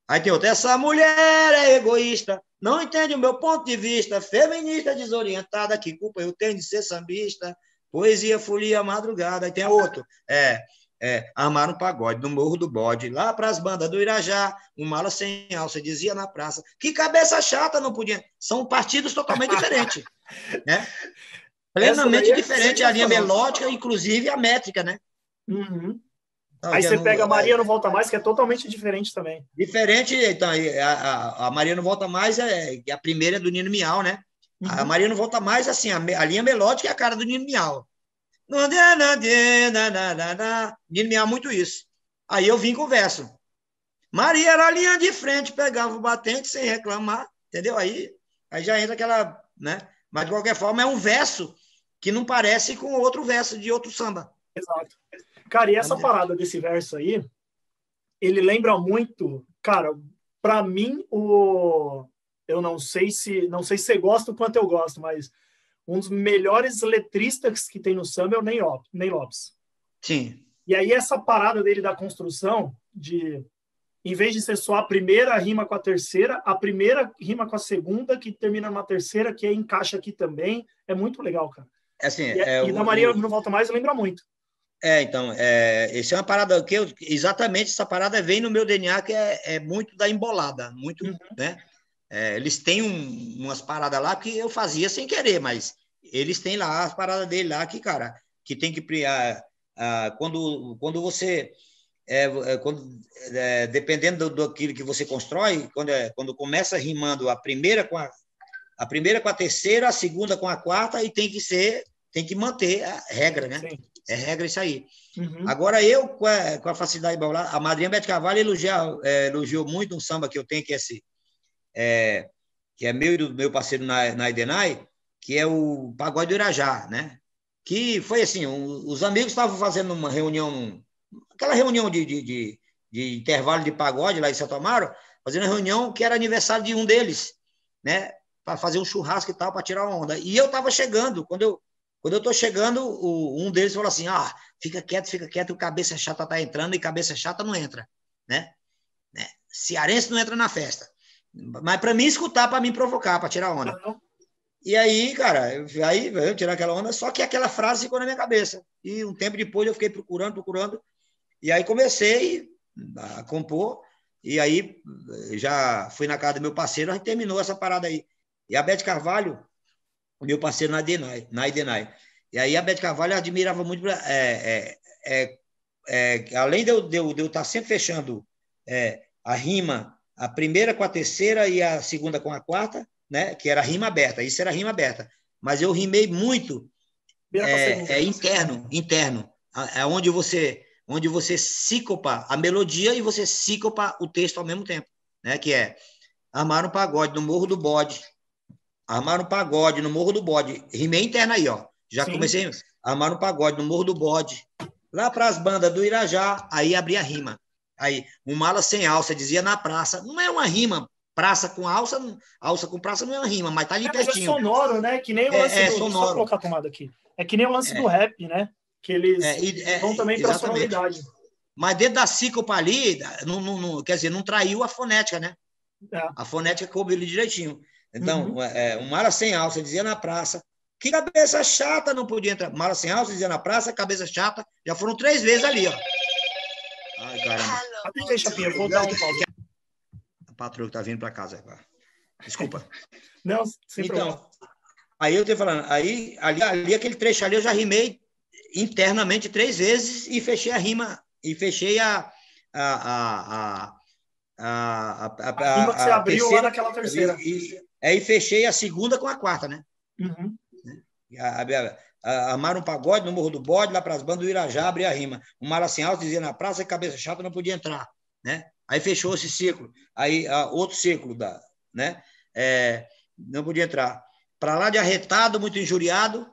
Aí tem outro, essa mulher é egoísta, não entende o meu ponto de vista, feminista desorientada, que culpa eu tenho de ser sambista, poesia, folia, madrugada. Aí tem outro, é, é, armaram um pagode no Morro do Bode, lá para as bandas do Irajá, um mala sem alça, dizia na praça. Que cabeça chata, não podia. São partidos totalmente diferentes. *laughs* né? Plenamente é diferente a linha melódica, inclusive a métrica, né? Uhum. Então, Aí você não, pega a Maria Não Volta Mais, que é totalmente diferente também. Diferente, então, a, a Maria Não Volta Mais é a primeira é do Nino Miau, né? Uhum. A Maria Não Volta Mais, assim, a, a linha melódica é a cara do Nino Miau. Nino Miau muito isso. Aí eu vim com o verso. Maria era a linha de frente, pegava o batente sem reclamar, entendeu? Aí, aí já entra aquela, né? Mas de qualquer forma é um verso que não parece com outro verso de outro samba. Exato. Cara, e essa parada desse verso aí, ele lembra muito, cara, para mim o eu não sei se não sei se você gosta o quanto eu gosto, mas um dos melhores letristas que tem no samba é o Ney, Ney Lopes. Sim. E aí essa parada dele da construção de em vez de ser só a primeira rima com a terceira, a primeira rima com a segunda, que termina numa terceira, que encaixa aqui também, é muito legal, cara. É assim, e, é, e da Maria Não Volta Mais lembra muito. É, então, é, essa é uma parada que eu, exatamente essa parada vem no meu DNA, que é, é muito da embolada, muito, uhum. né? É, eles têm um, umas paradas lá que eu fazia sem querer, mas eles têm lá as paradas dele lá que, cara, que tem que. Ah, ah, quando, quando você. É, é, quando, é, dependendo do, daquilo que você constrói, quando, é, quando começa rimando a primeira com a, a primeira com a terceira, a segunda com a quarta, e tem que ser, tem que manter a regra, né? Sim. É regra isso aí. Uhum. Agora, eu, com a, com a facilidade de baular, a madrinha Bete Carvalho elogiou, é, elogiou muito um samba que eu tenho, que é, esse, é, que é meu e do meu parceiro na, na Idenai, que é o Pagode do Irajá, né? Que foi assim, um, os amigos estavam fazendo uma reunião, aquela reunião de, de, de, de intervalo de pagode lá em Santo Amaro, fazendo uma reunião que era aniversário de um deles, né? Para fazer um churrasco e tal, para tirar onda. E eu estava chegando, quando eu quando eu estou chegando, o, um deles falou assim: ah, fica quieto, fica quieto, o cabeça chata está entrando e cabeça chata não entra, né? né? Cearense não entra na festa. Mas para mim escutar, para me provocar, para tirar onda. E aí, cara, eu, aí eu tirar aquela onda, só que aquela frase ficou na minha cabeça. E um tempo depois eu fiquei procurando, procurando. E aí comecei a compor. E aí já fui na casa do meu parceiro, a gente terminou essa parada aí. E a Beth Carvalho, meu parceiro na Idenai, na Idenai. E aí a Beth Carvalho admirava muito, é, é, é, é, além eu, de eu estar sempre fechando é, a rima, a primeira com a terceira e a segunda com a quarta, né, que era rima aberta, isso era rima aberta, mas eu rimei muito é, é, interno, interno, é onde você onde você sícopa a melodia e você sícopa o texto ao mesmo tempo, né, que é Armar um pagode no Morro do Bode, armaram um pagode no Morro do Bode. Rimei interna aí, ó. Já Sim. comecei. Armaram um pagode no Morro do Bode. Lá para as bandas do Irajá, aí abri a rima. Aí, um mala sem alça, dizia na praça. Não é uma rima. Praça com alça, alça com praça não é uma rima, mas tá ali é, pertinho. é sonoro, né? Que nem o é, lance é, do... Sonoro. Só colocar a tomada aqui. É que nem o lance é. do rap, né? Que eles é, vão também para a sonoridade. Mas dentro da sícopa ali, não, não, não, quer dizer, não traiu a fonética, né? É. A fonética coube ele direitinho. Então, uhum. é, um mala sem alça dizia na praça, que cabeça chata não podia entrar. Mala sem alça dizia na praça, cabeça chata. Já foram três vezes ali, ó. Ai, caramba. Deixa, Pinha, vou dar um pause. A patroa que tá vindo para casa. Desculpa. *laughs* Não, sem então, problema. Aí eu tô falando, aí ali, ali aquele trecho ali eu já rimei internamente três vezes e fechei a rima e fechei a, a, a, a a, a, a, a, rima que você abriu terceira, lá naquela terceira. E, Aí fechei a segunda com a quarta, né? Uhum. A, a, armaram um pagode no Morro do Bode, lá para as bandas do Irajá, abria a rima. O mar assim alto dizia na praça, cabeça chata não podia entrar, né? Aí fechou esse ciclo. Aí outro ciclo da, né? É, não podia entrar. Para lá de arretado, muito injuriado,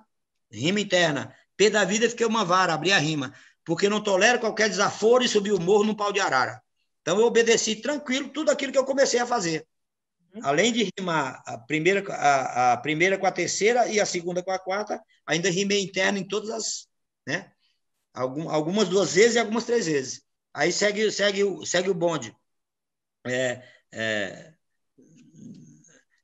rima interna. Pé da vida, fiquei uma vara, abri a rima. Porque não tolero qualquer desaforo e subir o morro num pau de arara. Então eu obedeci tranquilo tudo aquilo que eu comecei a fazer. Uhum. Além de rimar a primeira, a, a, primeira com a terceira e a segunda com a quarta, ainda rimei interno em todas as. Né? Algum, algumas duas vezes e algumas três vezes. Aí segue, segue, segue o bonde. É, é,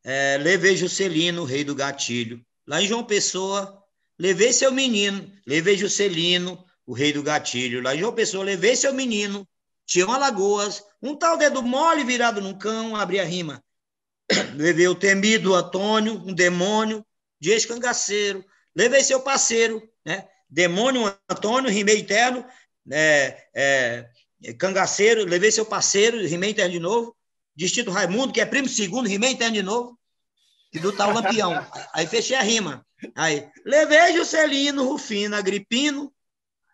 é, levei Juscelino, rei do gatilho. Lá em João Pessoa, levei seu menino, levei Juscelino, o rei do gatilho. Lá em João Pessoa, levei seu menino, tinham Alagoas, um tal dedo mole virado num cão, abri a rima. Levei o temido Antônio, um demônio de ex-cangaceiro. Levei seu parceiro, né? Demônio Antônio, rimei eterno, é, é, cangaceiro. Levei seu parceiro, rimei eterno de novo. Distinto Raimundo, que é primo segundo, rimei interno de novo, e do tal Lampião. Aí fechei a rima. Aí, levei Juscelino, Rufino, Agripino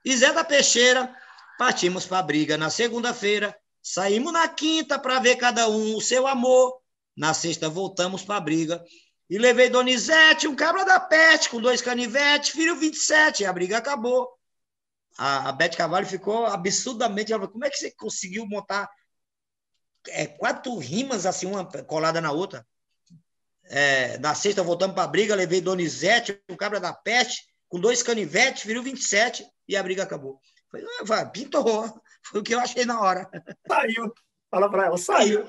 e Zé da Peixeira, partimos para a briga na segunda-feira, saímos na quinta para ver cada um o seu amor, na sexta voltamos para a briga, e levei Donizete, um cabra da peste, com dois canivetes, filho 27, e a briga acabou. A, a Cavalho ficou absurdamente. Ela falou, como é que você conseguiu montar é, quatro rimas assim, uma colada na outra. É, na sexta, voltamos para a briga, levei Donizete, o cabra da peste, com dois canivetes, virou 27 e a briga acabou. Falei, ah, pintou. *laughs* Foi o que eu achei na hora. Saiu. Fala para ela, saiu.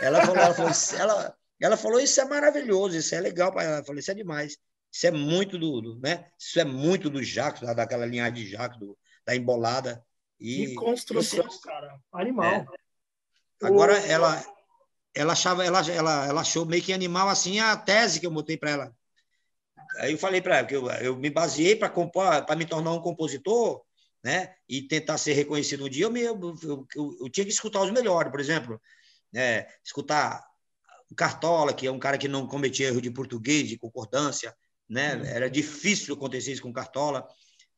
Ela falou, ela falou, ela, ela falou, isso é maravilhoso, isso é legal para ela. Ela falou, isso é demais. Isso é muito do, do, né? Isso é muito do Jaco, daquela linhagem de Jaco, do, da embolada. E, que construção, você, cara. Animal. É, Agora, ela, ela, achava, ela, ela, ela achou meio que animal assim a tese que eu botei para ela. Aí eu falei para ela que eu, eu me baseei para compor, para me tornar um compositor, né? E tentar ser reconhecido um dia. Eu, me, eu, eu, eu tinha que escutar os melhores, por exemplo, né? escutar o Cartola, que é um cara que não cometia erro de português, de concordância, né? Uhum. Era difícil acontecer isso com Cartola.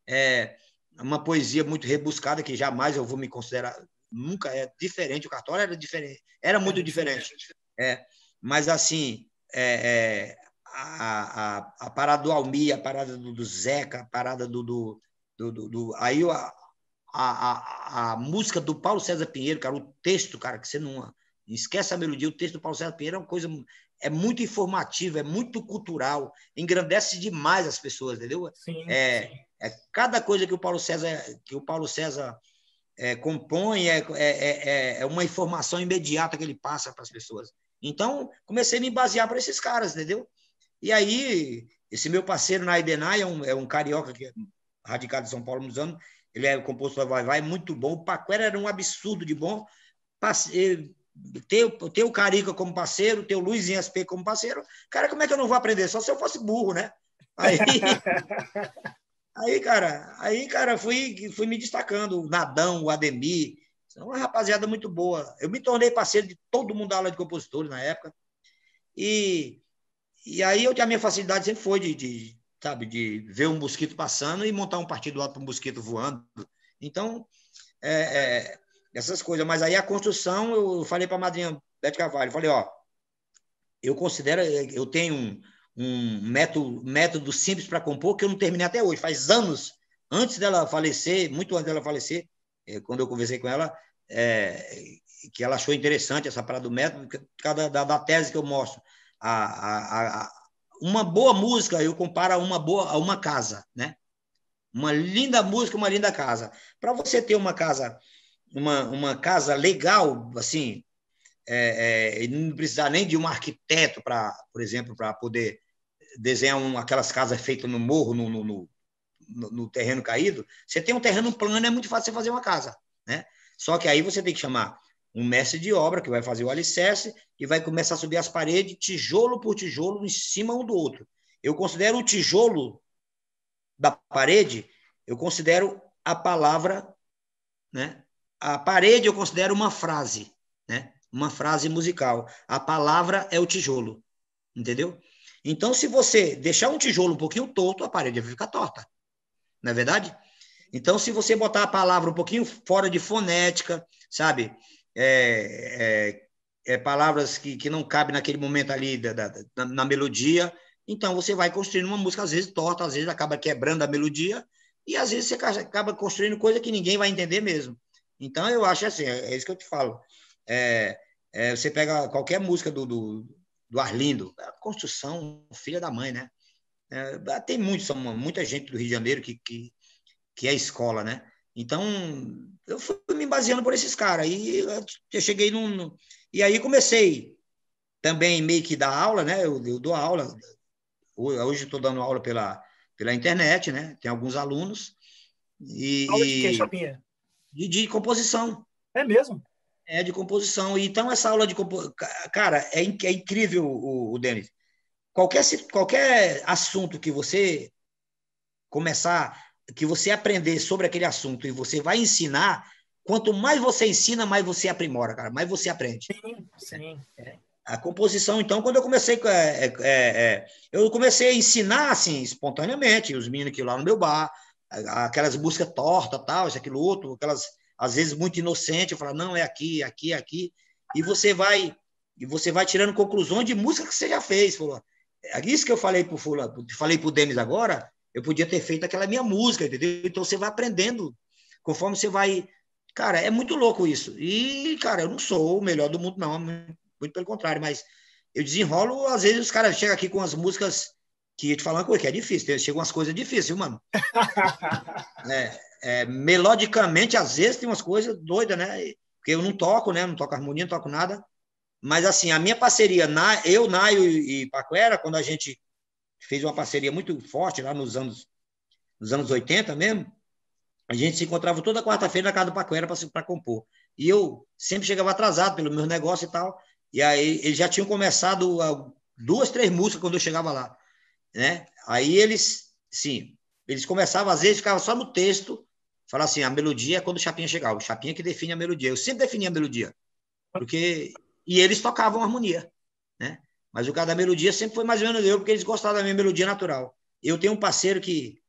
É uma poesia muito rebuscada que jamais eu vou me considerar nunca é diferente. O cartório era diferente, era muito diferente. É, mas assim, é, é, a, a, a, parada do Almi, a parada do, do Zeca, a parada do, do, do, do aí a, a, a, música do Paulo César Pinheiro, cara, o texto, cara, que você não esquece a melodia, o texto do Paulo César Pinheiro é uma coisa é muito informativo, é muito cultural, engrandece demais as pessoas, entendeu? Sim, é, sim. é cada coisa que o Paulo César que o Paulo César é, compõe, é, é, é, uma informação imediata que ele passa para as pessoas. Então, comecei a me basear para esses caras, entendeu? E aí, esse meu parceiro na Idenai é um, é um carioca que é radicado em São Paulo nos anos, ele é composto Vai Vai, muito bom. O Paquera era um absurdo de bom. Ter, ter o Carica como parceiro, ter o Luizinho SP como parceiro. Cara, como é que eu não vou aprender? Só se eu fosse burro, né? Aí, *laughs* Aí, cara, aí, cara, fui, fui me destacando, o Nadão, o Ademir, são uma rapaziada muito boa. Eu me tornei parceiro de todo mundo da aula de compositores na época. E, e aí eu, a minha facilidade sempre foi de, de, sabe, de ver um mosquito passando e montar um partido alto para um mosquito voando. Então, é, é, essas coisas. Mas aí a construção, eu falei para a madrinha Bete Carvalho, falei, ó, eu considero, eu tenho um, um método, método simples para compor que eu não terminei até hoje. Faz anos, antes dela falecer, muito antes dela falecer, é, quando eu conversei com ela, é, que ela achou interessante essa parada do método, cada da, da tese que eu mostro. A, a, a, uma boa música eu comparo a uma boa a uma casa, né? Uma linda música, uma linda casa. Para você ter uma casa, uma, uma casa legal, assim, é, é, não precisar nem de um arquiteto para, por exemplo, para poder desenhar um, aquelas casas feitas no morro, no, no, no, no, terreno caído. Você tem um terreno plano, é muito fácil você fazer uma casa, né? Só que aí você tem que chamar um mestre de obra que vai fazer o alicerce e vai começar a subir as paredes, tijolo por tijolo, em cima um do outro. Eu considero o tijolo da parede, eu considero a palavra, né? A parede eu considero uma frase, né? uma frase musical. A palavra é o tijolo, entendeu? Então, se você deixar um tijolo um pouquinho torto, a parede vai ficar torta. Não é verdade? Então, se você botar a palavra um pouquinho fora de fonética, sabe? É, é, é palavras que, que não cabem naquele momento ali da, da, da, na melodia, então você vai construindo uma música, às vezes torta, às vezes acaba quebrando a melodia, e às vezes você acaba construindo coisa que ninguém vai entender mesmo. Então, eu acho assim, é, é isso que eu te falo. É, é, você pega qualquer música do, do, do Arlindo, a construção, filha da mãe, né? É, tem muitos, muita gente do Rio de Janeiro que, que, que é escola, né? Então, eu fui me baseando por esses caras. E eu cheguei num. E aí comecei também meio que dar aula, né? Eu, eu dou aula. Hoje estou dando aula pela, pela internet, né? Tem alguns alunos. E, aula de quê, Chapinha? De, de composição. É mesmo? É, de composição. Então, essa aula de composição. Cara, é, é incrível, o, o Denis. Qualquer, qualquer assunto que você começar, que você aprender sobre aquele assunto e você vai ensinar, quanto mais você ensina, mais você aprimora, cara, mais você aprende. Sim, sim. É. A composição, então, quando eu comecei, é, é, é, eu comecei a ensinar assim espontaneamente os meninos que lá no meu bar, aquelas músicas tortas, tal, isso, aquilo outro, aquelas às vezes muito inocente, eu falo, não, é aqui, é aqui, é aqui, e você vai e você vai tirando conclusões de música que você já fez. Falou, é isso que eu falei para o falei pro Denis agora, eu podia ter feito aquela minha música, entendeu? Então você vai aprendendo conforme você vai. Cara, é muito louco isso. E, cara, eu não sou o melhor do mundo, não, muito pelo contrário, mas eu desenrolo, às vezes os caras chegam aqui com as músicas que te coisa que é difícil, chegam umas coisas difíceis, mano. *laughs* é, é, melodicamente, às vezes, tem umas coisas doidas, né? Porque eu não toco, né? Não toco harmonia, não toco nada. Mas, assim, a minha parceria, na, eu, Naio e Paquera, quando a gente fez uma parceria muito forte lá nos anos, nos anos 80 mesmo, a gente se encontrava toda quarta-feira na casa do Paquera para compor. E eu sempre chegava atrasado pelo meu negócio e tal. E aí eles já tinham começado duas, três músicas quando eu chegava lá. Né? Aí eles, sim, eles começavam, às vezes, ficavam só no texto, falar assim, a melodia é quando o Chapinha chegava, o Chapinha que define a melodia. Eu sempre definia a melodia, porque e eles tocavam harmonia, né? Mas o cara da melodia sempre foi mais ou menos eu, porque eles gostavam da minha melodia natural. Eu tenho um parceiro que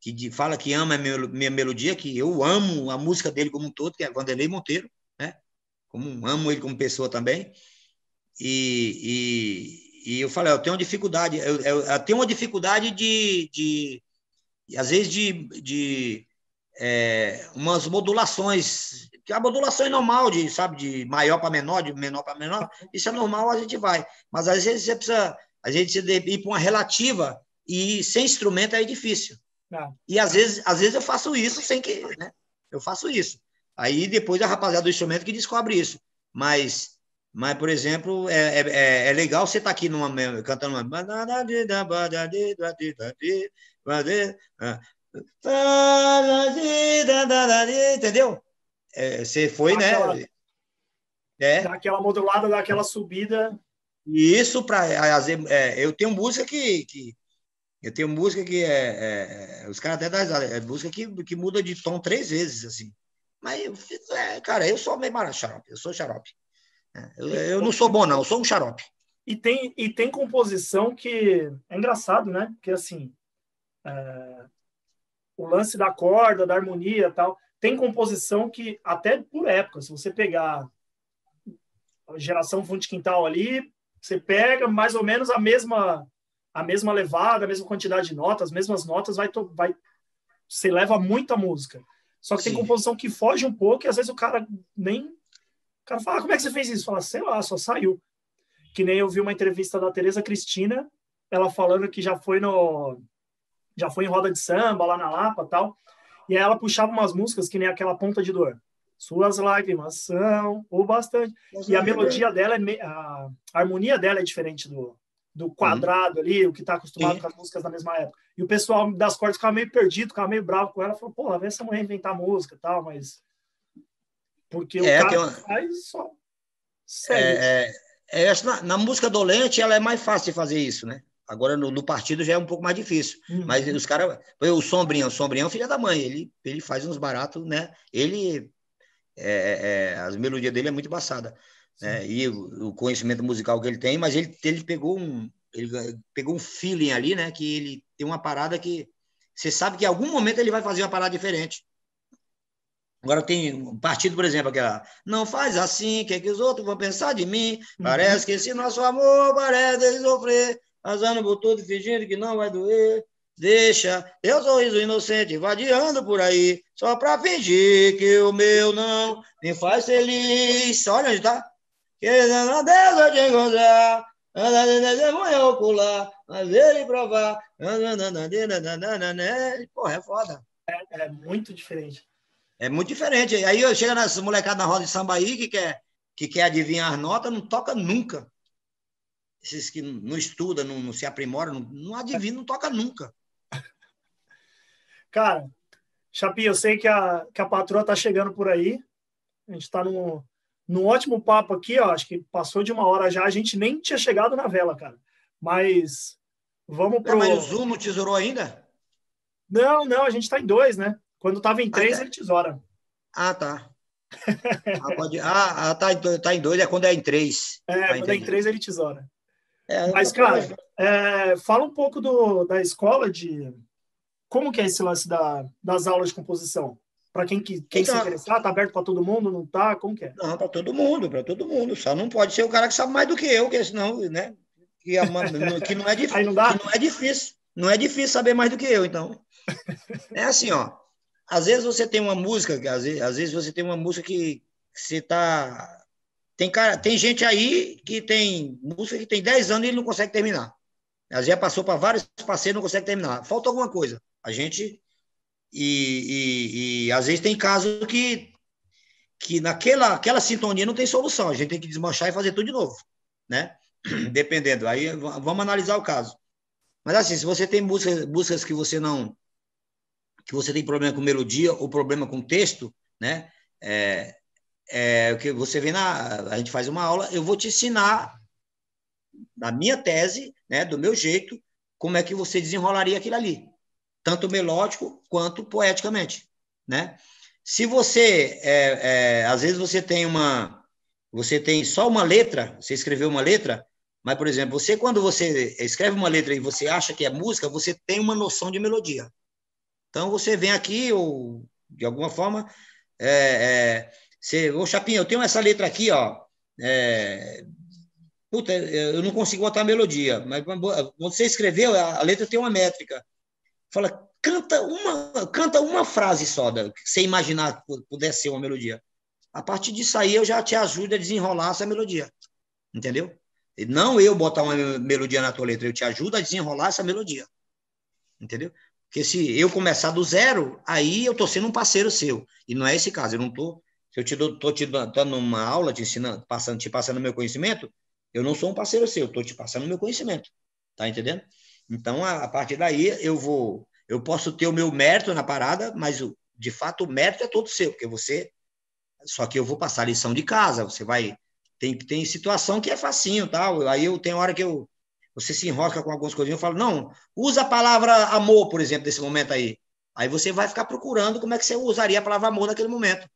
que fala que ama a minha, minha melodia, que eu amo a música dele como um todo, que é Vanderlei Monteiro, né? Como amo ele como pessoa também. E, e, e eu falei, eu tenho uma dificuldade, eu, eu, eu tenho uma dificuldade de, de às vezes de, de é, umas modulações, que a modulação é normal, de, sabe, de maior para menor, de menor para menor, isso é normal, a gente vai. Mas às vezes você precisa, a gente ir para uma relativa e sem instrumento é difícil. Ah. E às vezes, às vezes eu faço isso sem que, né? Eu faço isso. Aí depois a rapaziada do instrumento que descobre isso. Mas, mas por exemplo, é, é, é legal você estar tá aqui numa, cantando uma. Entendeu? É, você foi, né? É. Daquela modulada, daquela subida. Isso para é, eu tenho música que, que eu tenho música que é, é, é os caras até dão é música que, que muda de tom três vezes assim. Mas é, cara, eu sou meio xarope, eu sou xarope. É, eu, eu não sou bom não, eu sou um xarope. E tem e tem composição que é engraçado, né? Porque assim, é, o lance da corda, da harmonia tal. Tem composição que, até por época, se você pegar a geração fundo de quintal ali, você pega mais ou menos a mesma a mesma levada, a mesma quantidade de notas, as mesmas notas, vai, vai você leva muita música. Só que Sim. tem composição que foge um pouco e às vezes o cara nem. O cara fala, ah, como é que você fez isso? Fala, sei lá, só saiu. Que nem eu vi uma entrevista da Tereza Cristina, ela falando que já foi no já foi em roda de samba lá na Lapa tal. E aí ela puxava umas músicas que nem aquela Ponta de Dor. Suas lágrimas são o bastante. e a melodia dela, é a, a harmonia dela é diferente do, do quadrado uhum. ali, o que está acostumado Sim. com as músicas da mesma época. E o pessoal das cordas ficava meio perdido, ficava meio bravo com ela, falou, pô, vê essa mulher inventar música e tal, mas... Porque é, o cara uma... faz só... Sério. É, é, é na, na música dolente, ela é mais fácil de fazer isso, né? Agora, no, no, partido já é um pouco mais difícil. Uhum. Mas os caras. O Sombrinho, o Sombrinho é filho da mãe. Ele, ele faz uns baratos, né? Ele. É, é, é as melodias dele é muito embaçada. Né? E o, o, conhecimento musical que ele tem, mas ele, ele pegou um. ele pegou um feeling ali, né? Que ele tem uma parada que você sabe que em algum momento ele vai fazer uma parada diferente. Agora tem um partido, por exemplo, aquela. Não faz assim, quer que os outros vão pensar de mim. Parece uhum. que esse nosso amor parece sofrer, fazendo por tudo fingindo que não vai doer. Deixa teu sorriso inocente vadiando por aí, só pra fingir que o meu não me faz feliz. Olha onde tá. Querendo a Deus eu te encontrar, anda de testemunha ocular, mas ele provar. Porra, é foda. É, é, muito diferente. É muito diferente. Aí eu chego nessa molecada na roda de samba aí que quer, que quer adivinhar as notas, não toca nunca. Esses que não estudam, não, não se aprimoram, não, não adivinham, não toca nunca. Cara, Chapi, eu sei que a, que a patroa tá chegando por aí. A gente está num, num ótimo papo aqui, ó. Acho que passou de uma hora já. A gente nem tinha chegado na vela, cara. Mas vamos pro. mas o Zoom não tesourou ainda? Não, não, a gente está em dois, né? Quando tava em três, ah, ele tesoura. Ah, tá. ah, pode... ah, ah, tá, tá em dois, é quando é em três. É, tá quando é em três, ele tesoura. É, Mas, cara, é, fala um pouco do, da escola de. Como que é esse lance da, das aulas de composição? Para quem, que, quem então, se interessar, tá aberto para todo mundo, não tá? Como que é? Não, para todo mundo, para todo mundo. Só não pode ser o cara que sabe mais do que eu, que senão, né? Que, a, que não é *laughs* difícil. não, dá? não é difícil. Não é difícil saber mais do que eu, então. É assim, ó às vezes você tem uma música, às vezes, às vezes você tem uma música que você tá tem cara, tem gente aí que tem música que tem 10 anos e ele não consegue terminar. Vezes já passou para vários parceiros não consegue terminar. Falta alguma coisa. A gente e, e, e às vezes tem casos que que naquela aquela sintonia não tem solução. A gente tem que desmanchar e fazer tudo de novo, né? *clears throat* Dependendo. Aí vamos analisar o caso. Mas assim, se você tem músicas, músicas que você não que você tem problema com melodia ou problema com texto, né? É, é, o que você vê na a gente faz uma aula, eu vou te ensinar na minha tese, né, do meu jeito, como é que você desenrolaria aquilo ali, tanto melódico quanto poeticamente, né? Se você é, é, às vezes você tem uma você tem só uma letra, você escreveu uma letra, mas por exemplo, você quando você escreve uma letra e você acha que é música, você tem uma noção de melodia. Então você vem aqui, ou de alguma forma, é, é, você, ô Chapinha, eu tenho essa letra aqui, ó. É, puta, eu não consigo botar a melodia, mas você escreveu, a, letra tem uma métrica. Fala, canta uma, canta uma frase só, da, que você imaginar que pudesse ser uma melodia. A partir disso aí, eu já te ajudo a desenrolar essa melodia. Entendeu? E não eu botar uma melodia na tua letra, eu te ajudo a desenrolar essa melodia. Entendeu? Porque se eu começar do zero, aí eu estou sendo um parceiro seu. E não é esse caso. Eu não estou. Se eu te estou te dando uma aula, te ensinando, passando, te passando meu conhecimento, eu não sou um parceiro seu, estou te passando meu conhecimento. Tá entendendo? Então, a, a, partir daí, eu vou. Eu posso ter o meu mérito na parada, mas o, de fato o mérito é todo seu, porque você. Só que eu vou passar a lição de casa, você vai. Tem, tem situação que é facinho, tal. Aí eu tenho hora que eu você se enrosca com algumas coisinhas, eu falo, não, usa a palavra amor, por exemplo, nesse momento aí. Aí você vai ficar procurando como é que você usaria a palavra amor naquele momento.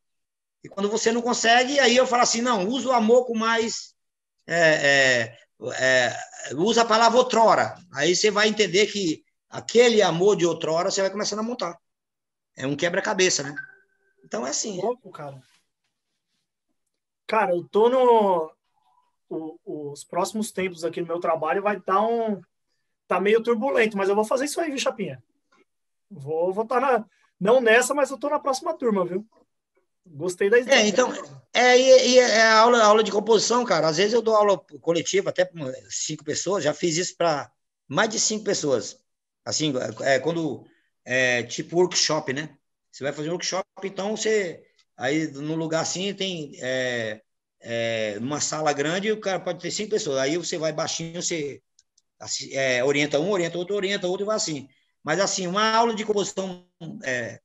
E quando você não consegue, aí eu falo assim, não, usa o amor com mais. É, é, é, usa a palavra outrora. Aí você vai entender que aquele amor de outrora você vai começando a montar. É um quebra-cabeça, né? Então é assim. Louco, cara. Cara, eu tô no o, os próximos tempos aqui no meu trabalho vai estar um tá meio turbulento, mas eu vou fazer isso aí, viu, Chapinha? Vou votar na não nessa, mas eu tô na próxima turma, viu? Gostei da ideia. É, então, é, e, é a aula, aula de composição, cara. Às vezes eu dou aula coletiva até cinco pessoas, já fiz isso para mais de cinco pessoas. Assim, é, quando é tipo workshop, né? Você vai fazer um workshop, então você aí no lugar assim tem é, é, sala grande, o cara pode ter cinco pessoas. Aí você vai baixinho, você é, orienta um, orienta outro, orienta outro e vai assim. Mas assim, uma aula de composição, é,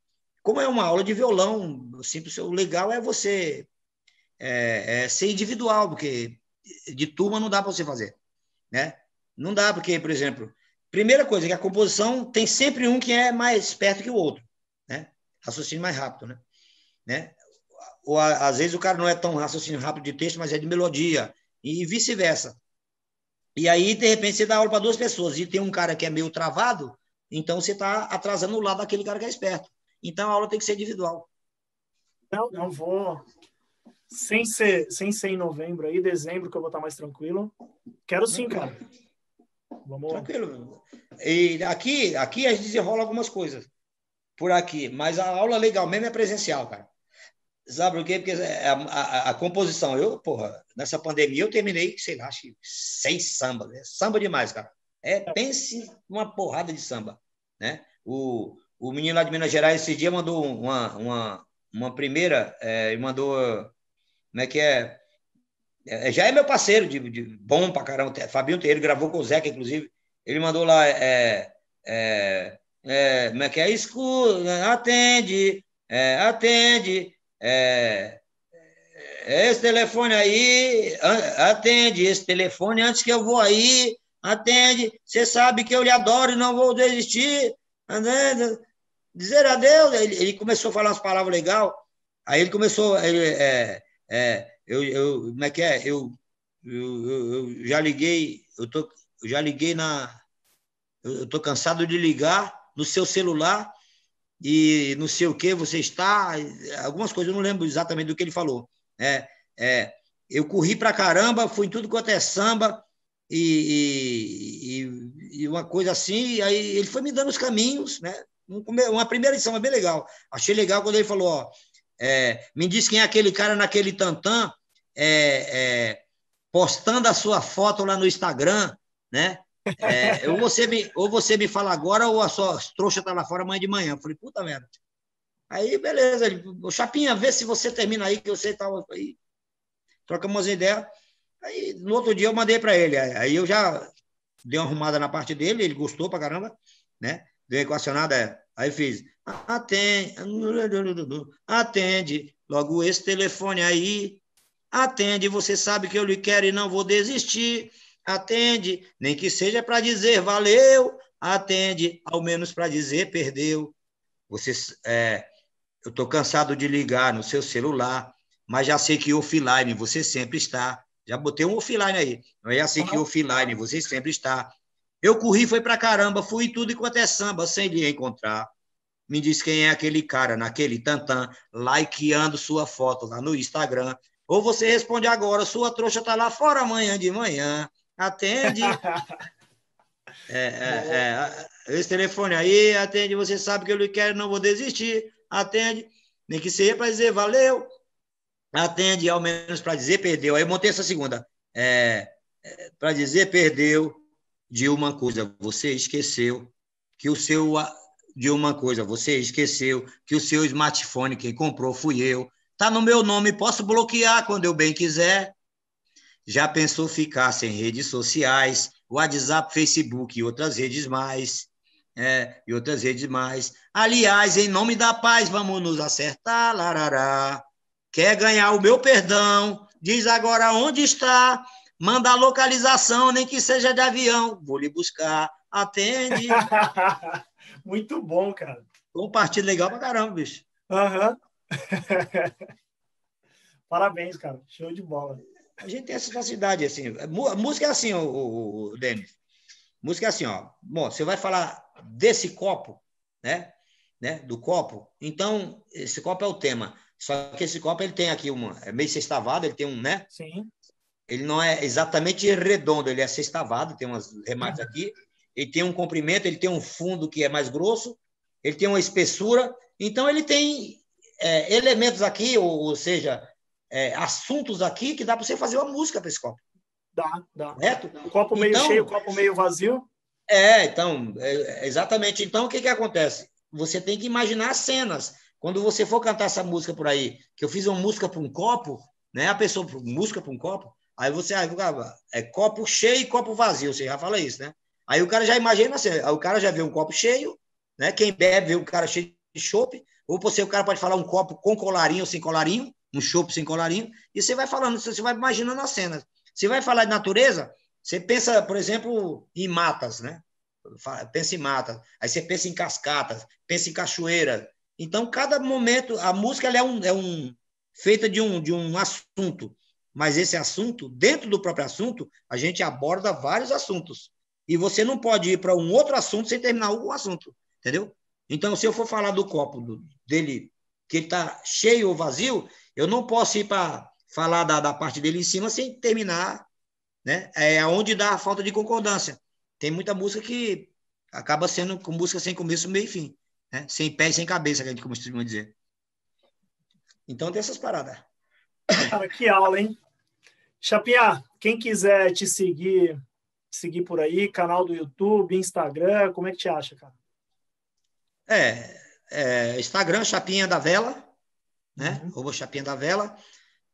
como é uma aula de violão, simples, o legal é você é, é, ser individual, porque de turma não dá para você fazer, né? Não dá porque, por exemplo, primeira coisa que a composição tem sempre um que é mais perto que o outro, né? Raciocínio mais rápido, né? né? ou às vezes o cara não é tão raciocínio rápido de texto, mas é de melodia, e vice-versa. E aí, de repente, você dá aula para duas pessoas e tem um cara que é meio travado, então você está atrasando o lado daquele cara que é esperto. Então a aula tem que ser individual. Não, não vou. Sem ser, sem ser em novembro aí, dezembro, que eu vou estar mais tranquilo. Quero sim, cara. Vamos... Tranquilo. E aqui, aqui a gente desenrola algumas coisas por aqui, mas a aula legal mesmo é presencial, cara. Sabe por quê? Porque a, a, a, composição, eu, porra, nessa pandemia eu terminei, sei lá, acho seis sambas. Né? Samba demais, cara. É, pense uma porrada de samba, né? O, o menino lá de Minas Gerais esse dia mandou uma, uma, uma primeira, é, mandou, como é que é? é? Já é meu parceiro, de, de bom pra caramba, Fabinho Teiro, gravou com o Zeca, inclusive. Ele mandou lá, é, é, é, como é que é? Escuta, atende, é, atende, é, é, esse telefone aí, atende esse telefone antes que eu vou aí, atende, você sabe que eu lhe adoro e não vou desistir, dizer adeus, ele, ele começou a falar umas palavras legais, aí ele começou, ele, é, é, eu, eu, como é que é, eu, eu, eu, eu já liguei, eu, tô, eu já liguei na, eu estou cansado de ligar no seu celular e não sei o que você está, algumas coisas, eu não lembro exatamente do que ele falou. É, é, eu corri para caramba, fui em tudo quanto é samba e, e, e, uma coisa assim, e aí ele foi me dando os caminhos, né? Uma primeira edição, é bem legal. Achei legal quando ele falou, ó, é, me diz quem é aquele cara naquele tantã, é, é, postando a sua foto lá no Instagram, né? É, ou, você me, ou você me fala agora, ou a sua trouxa tá lá fora amanhã de manhã. Eu falei, puta merda. Aí, beleza. Ele, Chapinha, vê se você termina aí, que você tá aí. Trocamos umas ideias. Aí, no outro dia, eu mandei para ele. Aí eu já dei uma arrumada na parte dele, ele gostou pra caramba, né? Deu equacionada. Aí fiz, atende, atende, logo esse telefone aí, atende, você sabe que eu lhe quero e não vou desistir atende, nem que seja para dizer valeu, atende, ao menos para dizer perdeu. Você, é, eu estou cansado de ligar no seu celular, mas já sei que offline você sempre está. Já botei um offline aí, mas já sei que offline você sempre está. Eu corri, foi para caramba, fui tudo enquanto é samba, sem lhe encontrar. Me diz quem é aquele cara naquele tantã, likeando sua foto lá no Instagram. Ou você responde agora, sua trouxa tá lá fora amanhã de manhã atende. *laughs* é, é, é, esse telefone aí, atende, você sabe que eu lhe quero, não vou desistir. Atende, nem que seja para dizer valeu. Atende, ao menos para dizer perdeu. Aí eu montei essa segunda. É, é para dizer perdeu de uma coisa, você esqueceu que o seu de uma coisa, você esqueceu que o seu smartphone quem comprou fui eu. Tá no meu nome, posso bloquear quando eu bem quiser. Já pensou ficar sem redes sociais, WhatsApp, Facebook e outras redes mais? É, e outras redes mais. Aliás, em nome da paz, vamos nos acertar, larará. Quer ganhar o meu perdão? Diz agora onde está. Manda a localização, nem que seja de avião. Vou lhe buscar. Atende. *laughs* Muito bom, cara. Compartilha legal pra caramba, bicho. Aham. Uhum. *laughs* Parabéns, cara. Show de bola. A gente tem essa facilidade, assim. Música é assim, o, o Denis. Música é assim, ó. Bom, você vai falar desse copo, né? né? Do copo. Então, esse copo é o tema. Só que esse copo ele tem aqui uma. É meio sextavado, ele tem um, né? Sim. Ele não é exatamente redondo, ele é sextavado, tem umas remates uhum. aqui. Ele tem um comprimento, ele tem um fundo que é mais grosso, ele tem uma espessura. Então, ele tem é, elementos aqui, ou, ou seja, é, assuntos aqui que dá para você fazer uma música para esse copo. Dá, dá. Correto? O copo meio então, cheio, o copo meio vazio. É, então, é, exatamente. Então, o que, que acontece? Você tem que imaginar cenas. Quando você for cantar essa música por aí, que eu fiz uma música para um copo, né? A pessoa, música para um copo, aí você, aí, é copo cheio e copo vazio, você já fala isso, né? Aí o cara já imagina assim, o cara já vê um copo cheio, né? Quem bebe vê um cara cheio de chope, ou você, o cara pode falar um copo com colarinho ou sem colarinho, um chopp sem colarinho, e você vai falando, você vai imaginando as cenas. Você vai falar de natureza, você pensa, por exemplo, em matas, né? Pensa em matas, aí você pensa em cascatas, pensa em cachoeira. Então, cada momento, a música é um, é um feita de um, de um assunto. mas esse assunto, dentro do próprio assunto, a gente aborda vários assuntos. E você não pode ir para um outro assunto sem terminar o assunto, entendeu? Então, se eu for falar do copo dele, que ele está cheio ou vazio, eu não posso ir para falar da, da parte dele em cima sem terminar, né? É onde dá a falta de concordância. Tem muita música que acaba sendo com música sem começo, meio e fim, né? Sem pé e sem cabeça, que a gente costuma dizer. Então tem essas paradas. Cara, que aula, hein? Chapinha, quem quiser te seguir, seguir por aí, canal do YouTube, Instagram, como é que te acha, cara? É, é Instagram, Chapinha da Vela, né? Uhum. Chapinha da Vela.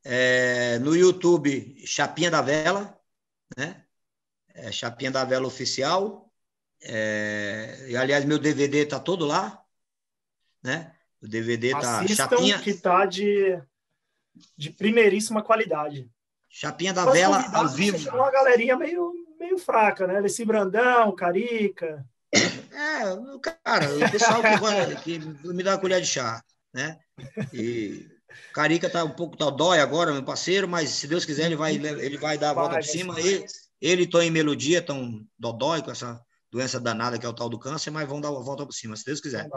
É, no YouTube, Chapinha da Vela, né? É, Chapinha da Vela Oficial. É, e, aliás, meu DVD tá todo lá, né? O DVD tá Assistam Chapinha... que tá de, de primeiríssima qualidade. Chapinha da Vela ao vivo. Você uma galerinha meio, meio fraca, né? Esse Brandão, Carica. É, cara, o pessoal que, que me dá uma colher de chá, né? E Carica tá um pouco tá dói agora, meu parceiro, mas se Deus quiser ele vai ele vai dar a volta vai, por cima. Ele, ele tô em melodia, tão dodói com essa doença danada que é o tal do câncer, mas vão dar a volta por cima, se Deus quiser.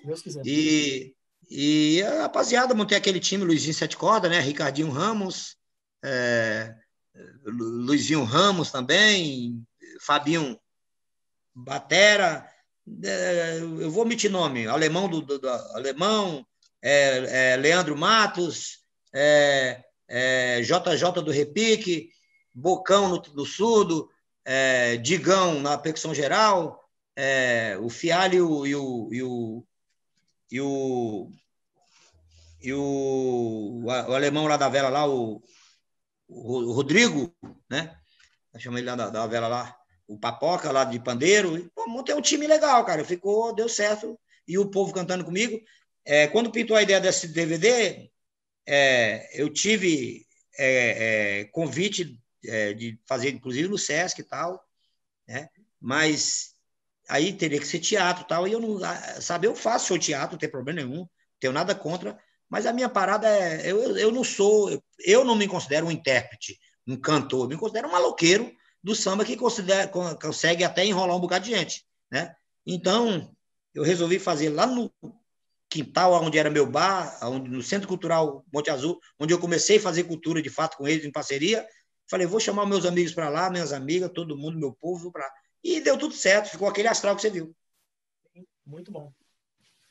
Se Deus quiser. E e a rapaziada, montei aquele time, Luizinho Sete Corda, né? Ricardinho Ramos, é, Luizinho Ramos também, Fabinho Batera, é, eu vou omitir nome, alemão do, do, do alemão, é, é Leandro Matos, JJ é, do Repique, Bocão no, no Surdo, Digão na percussão geral, o Fialho e o, e o, e o, e o, o, alemão lá da vela lá, o, o Rodrigo, né? Chama ele lá da, da vela lá, o Papoca lá de Pandeiro. E, pô, montei um time legal, cara. Ficou, deu certo. E o povo cantando comigo. É, quando pintou a ideia desse DVD, é, eu tive é, é, convite é, de fazer, inclusive, no Sesc e tal, né? Mas aí teria que ser teatro e tal. E eu não, sabe, eu faço show teatro, não tem problema nenhum, tenho nada contra. Mas a minha parada é, eu, eu não sou, eu não me considero um intérprete, um cantor, eu me considero um maloqueiro do samba que considera, consegue até enrolar um bocado de gente, né? Então, eu resolvi fazer lá no quintal onde era meu bar, onde, no Centro Cultural Monte Azul, onde eu comecei a fazer cultura de fato com eles em parceria. Falei, vou chamar meus amigos para lá, minhas amigas, todo mundo, meu povo para e deu tudo certo, ficou aquele astral que você viu. Muito bom.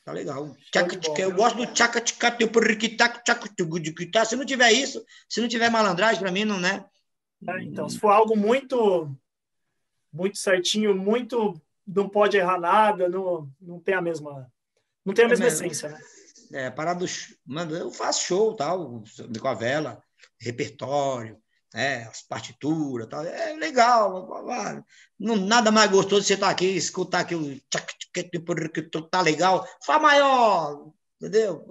Tá legal. Tchaca, tchaca, eu gosto do tchaca tchaca tchaca Se não tiver isso, se não tiver malandragem para mim não né. É, então, se for algo muito muito certinho, muito não pode errar nada, não, não tem a mesma não tem a mesma é, essência, né? É, parado, mano, eu faço show, tal, com a vela, repertório, né, as partituras, tal, é legal, não, nada mais gostoso de você estar aqui, escutar aquilo, tá legal, Fá maior, entendeu?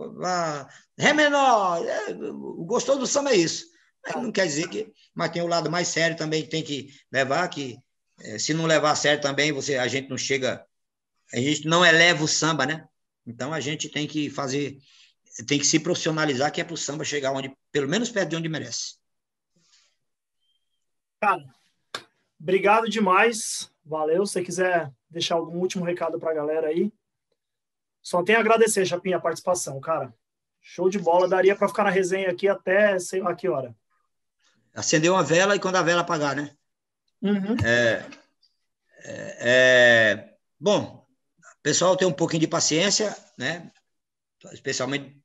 Ré menor, é, o gostoso do samba é isso. Não quer dizer que, mas tem o lado mais sério também que tem que levar, que é, se não levar a sério também, você, a gente não chega, a gente não eleva o samba, né? Então a gente tem que fazer, tem que se profissionalizar, que é para o samba chegar onde, pelo menos perto de onde merece. Cara, obrigado demais. Valeu. Se você quiser deixar algum último recado para a galera aí, só tenho a agradecer, Chapinha, a participação, cara. Show de bola. Daria para ficar na resenha aqui até sei lá que hora. Acender uma vela e quando a vela apagar, né? Uhum. É, é, é, bom, pessoal tem um pouquinho de paciência, né? Especialmente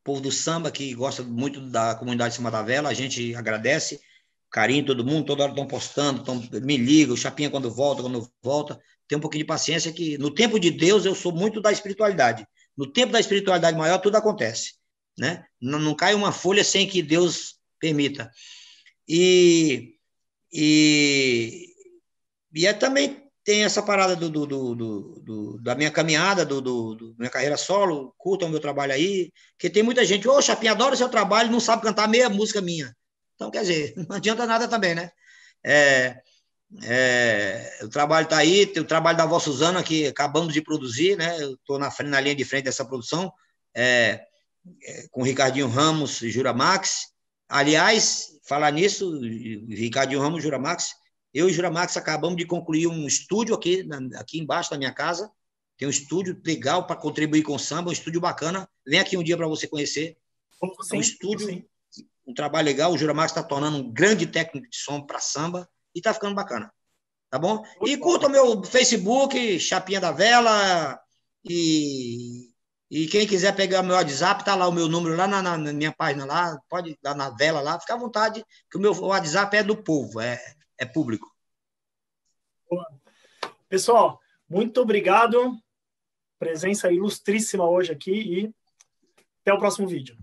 o povo do samba que gosta muito da comunidade de cima da vela, a gente agradece carinho, todo mundo, toda hora estão postando, tão, me liga, o Chapinha quando volta, quando volta. Tem um pouquinho de paciência que no tempo de Deus eu sou muito da espiritualidade. No tempo da espiritualidade maior tudo acontece, né? Não, não cai uma folha sem que Deus permita. E e, e é também tem essa parada do, do, do, do da minha caminhada, do, minha carreira solo, curta o meu trabalho aí, que tem muita gente, ô, oh, Chapinha, adora seu trabalho, não sabe cantar meia música minha. Então, quer dizer, *laughs* não adianta nada também, né? É, é, o trabalho está aí, o trabalho da Vossa Suzana, que acabamos de produzir, né? Eu estou na, na linha de frente dessa produção, é, é, com o Ricardinho Ramos e Jura Max. Aliás, falar nisso, Ricardinho Ramos, Juramax, eu e Juramax acabamos de concluir um estúdio aqui, aqui embaixo da minha casa. Tem um estúdio legal para contribuir com o samba, um estúdio bacana. Vem aqui um dia para você conhecer. Sim, é um estúdio, sim. Um trabalho legal. O Juramax está tornando um grande técnico de som para samba e está ficando bacana. Tá bom? E curta o meu Facebook, Chapinha da Vela. E, e quem quiser pegar meu WhatsApp, tá lá o meu número lá na, na, minha página lá. Pode dar na vela lá, fica à vontade, que o meu WhatsApp é do povo, é, é público. Pessoal, muito obrigado. Presença ilustríssima hoje aqui e até o próximo vídeo.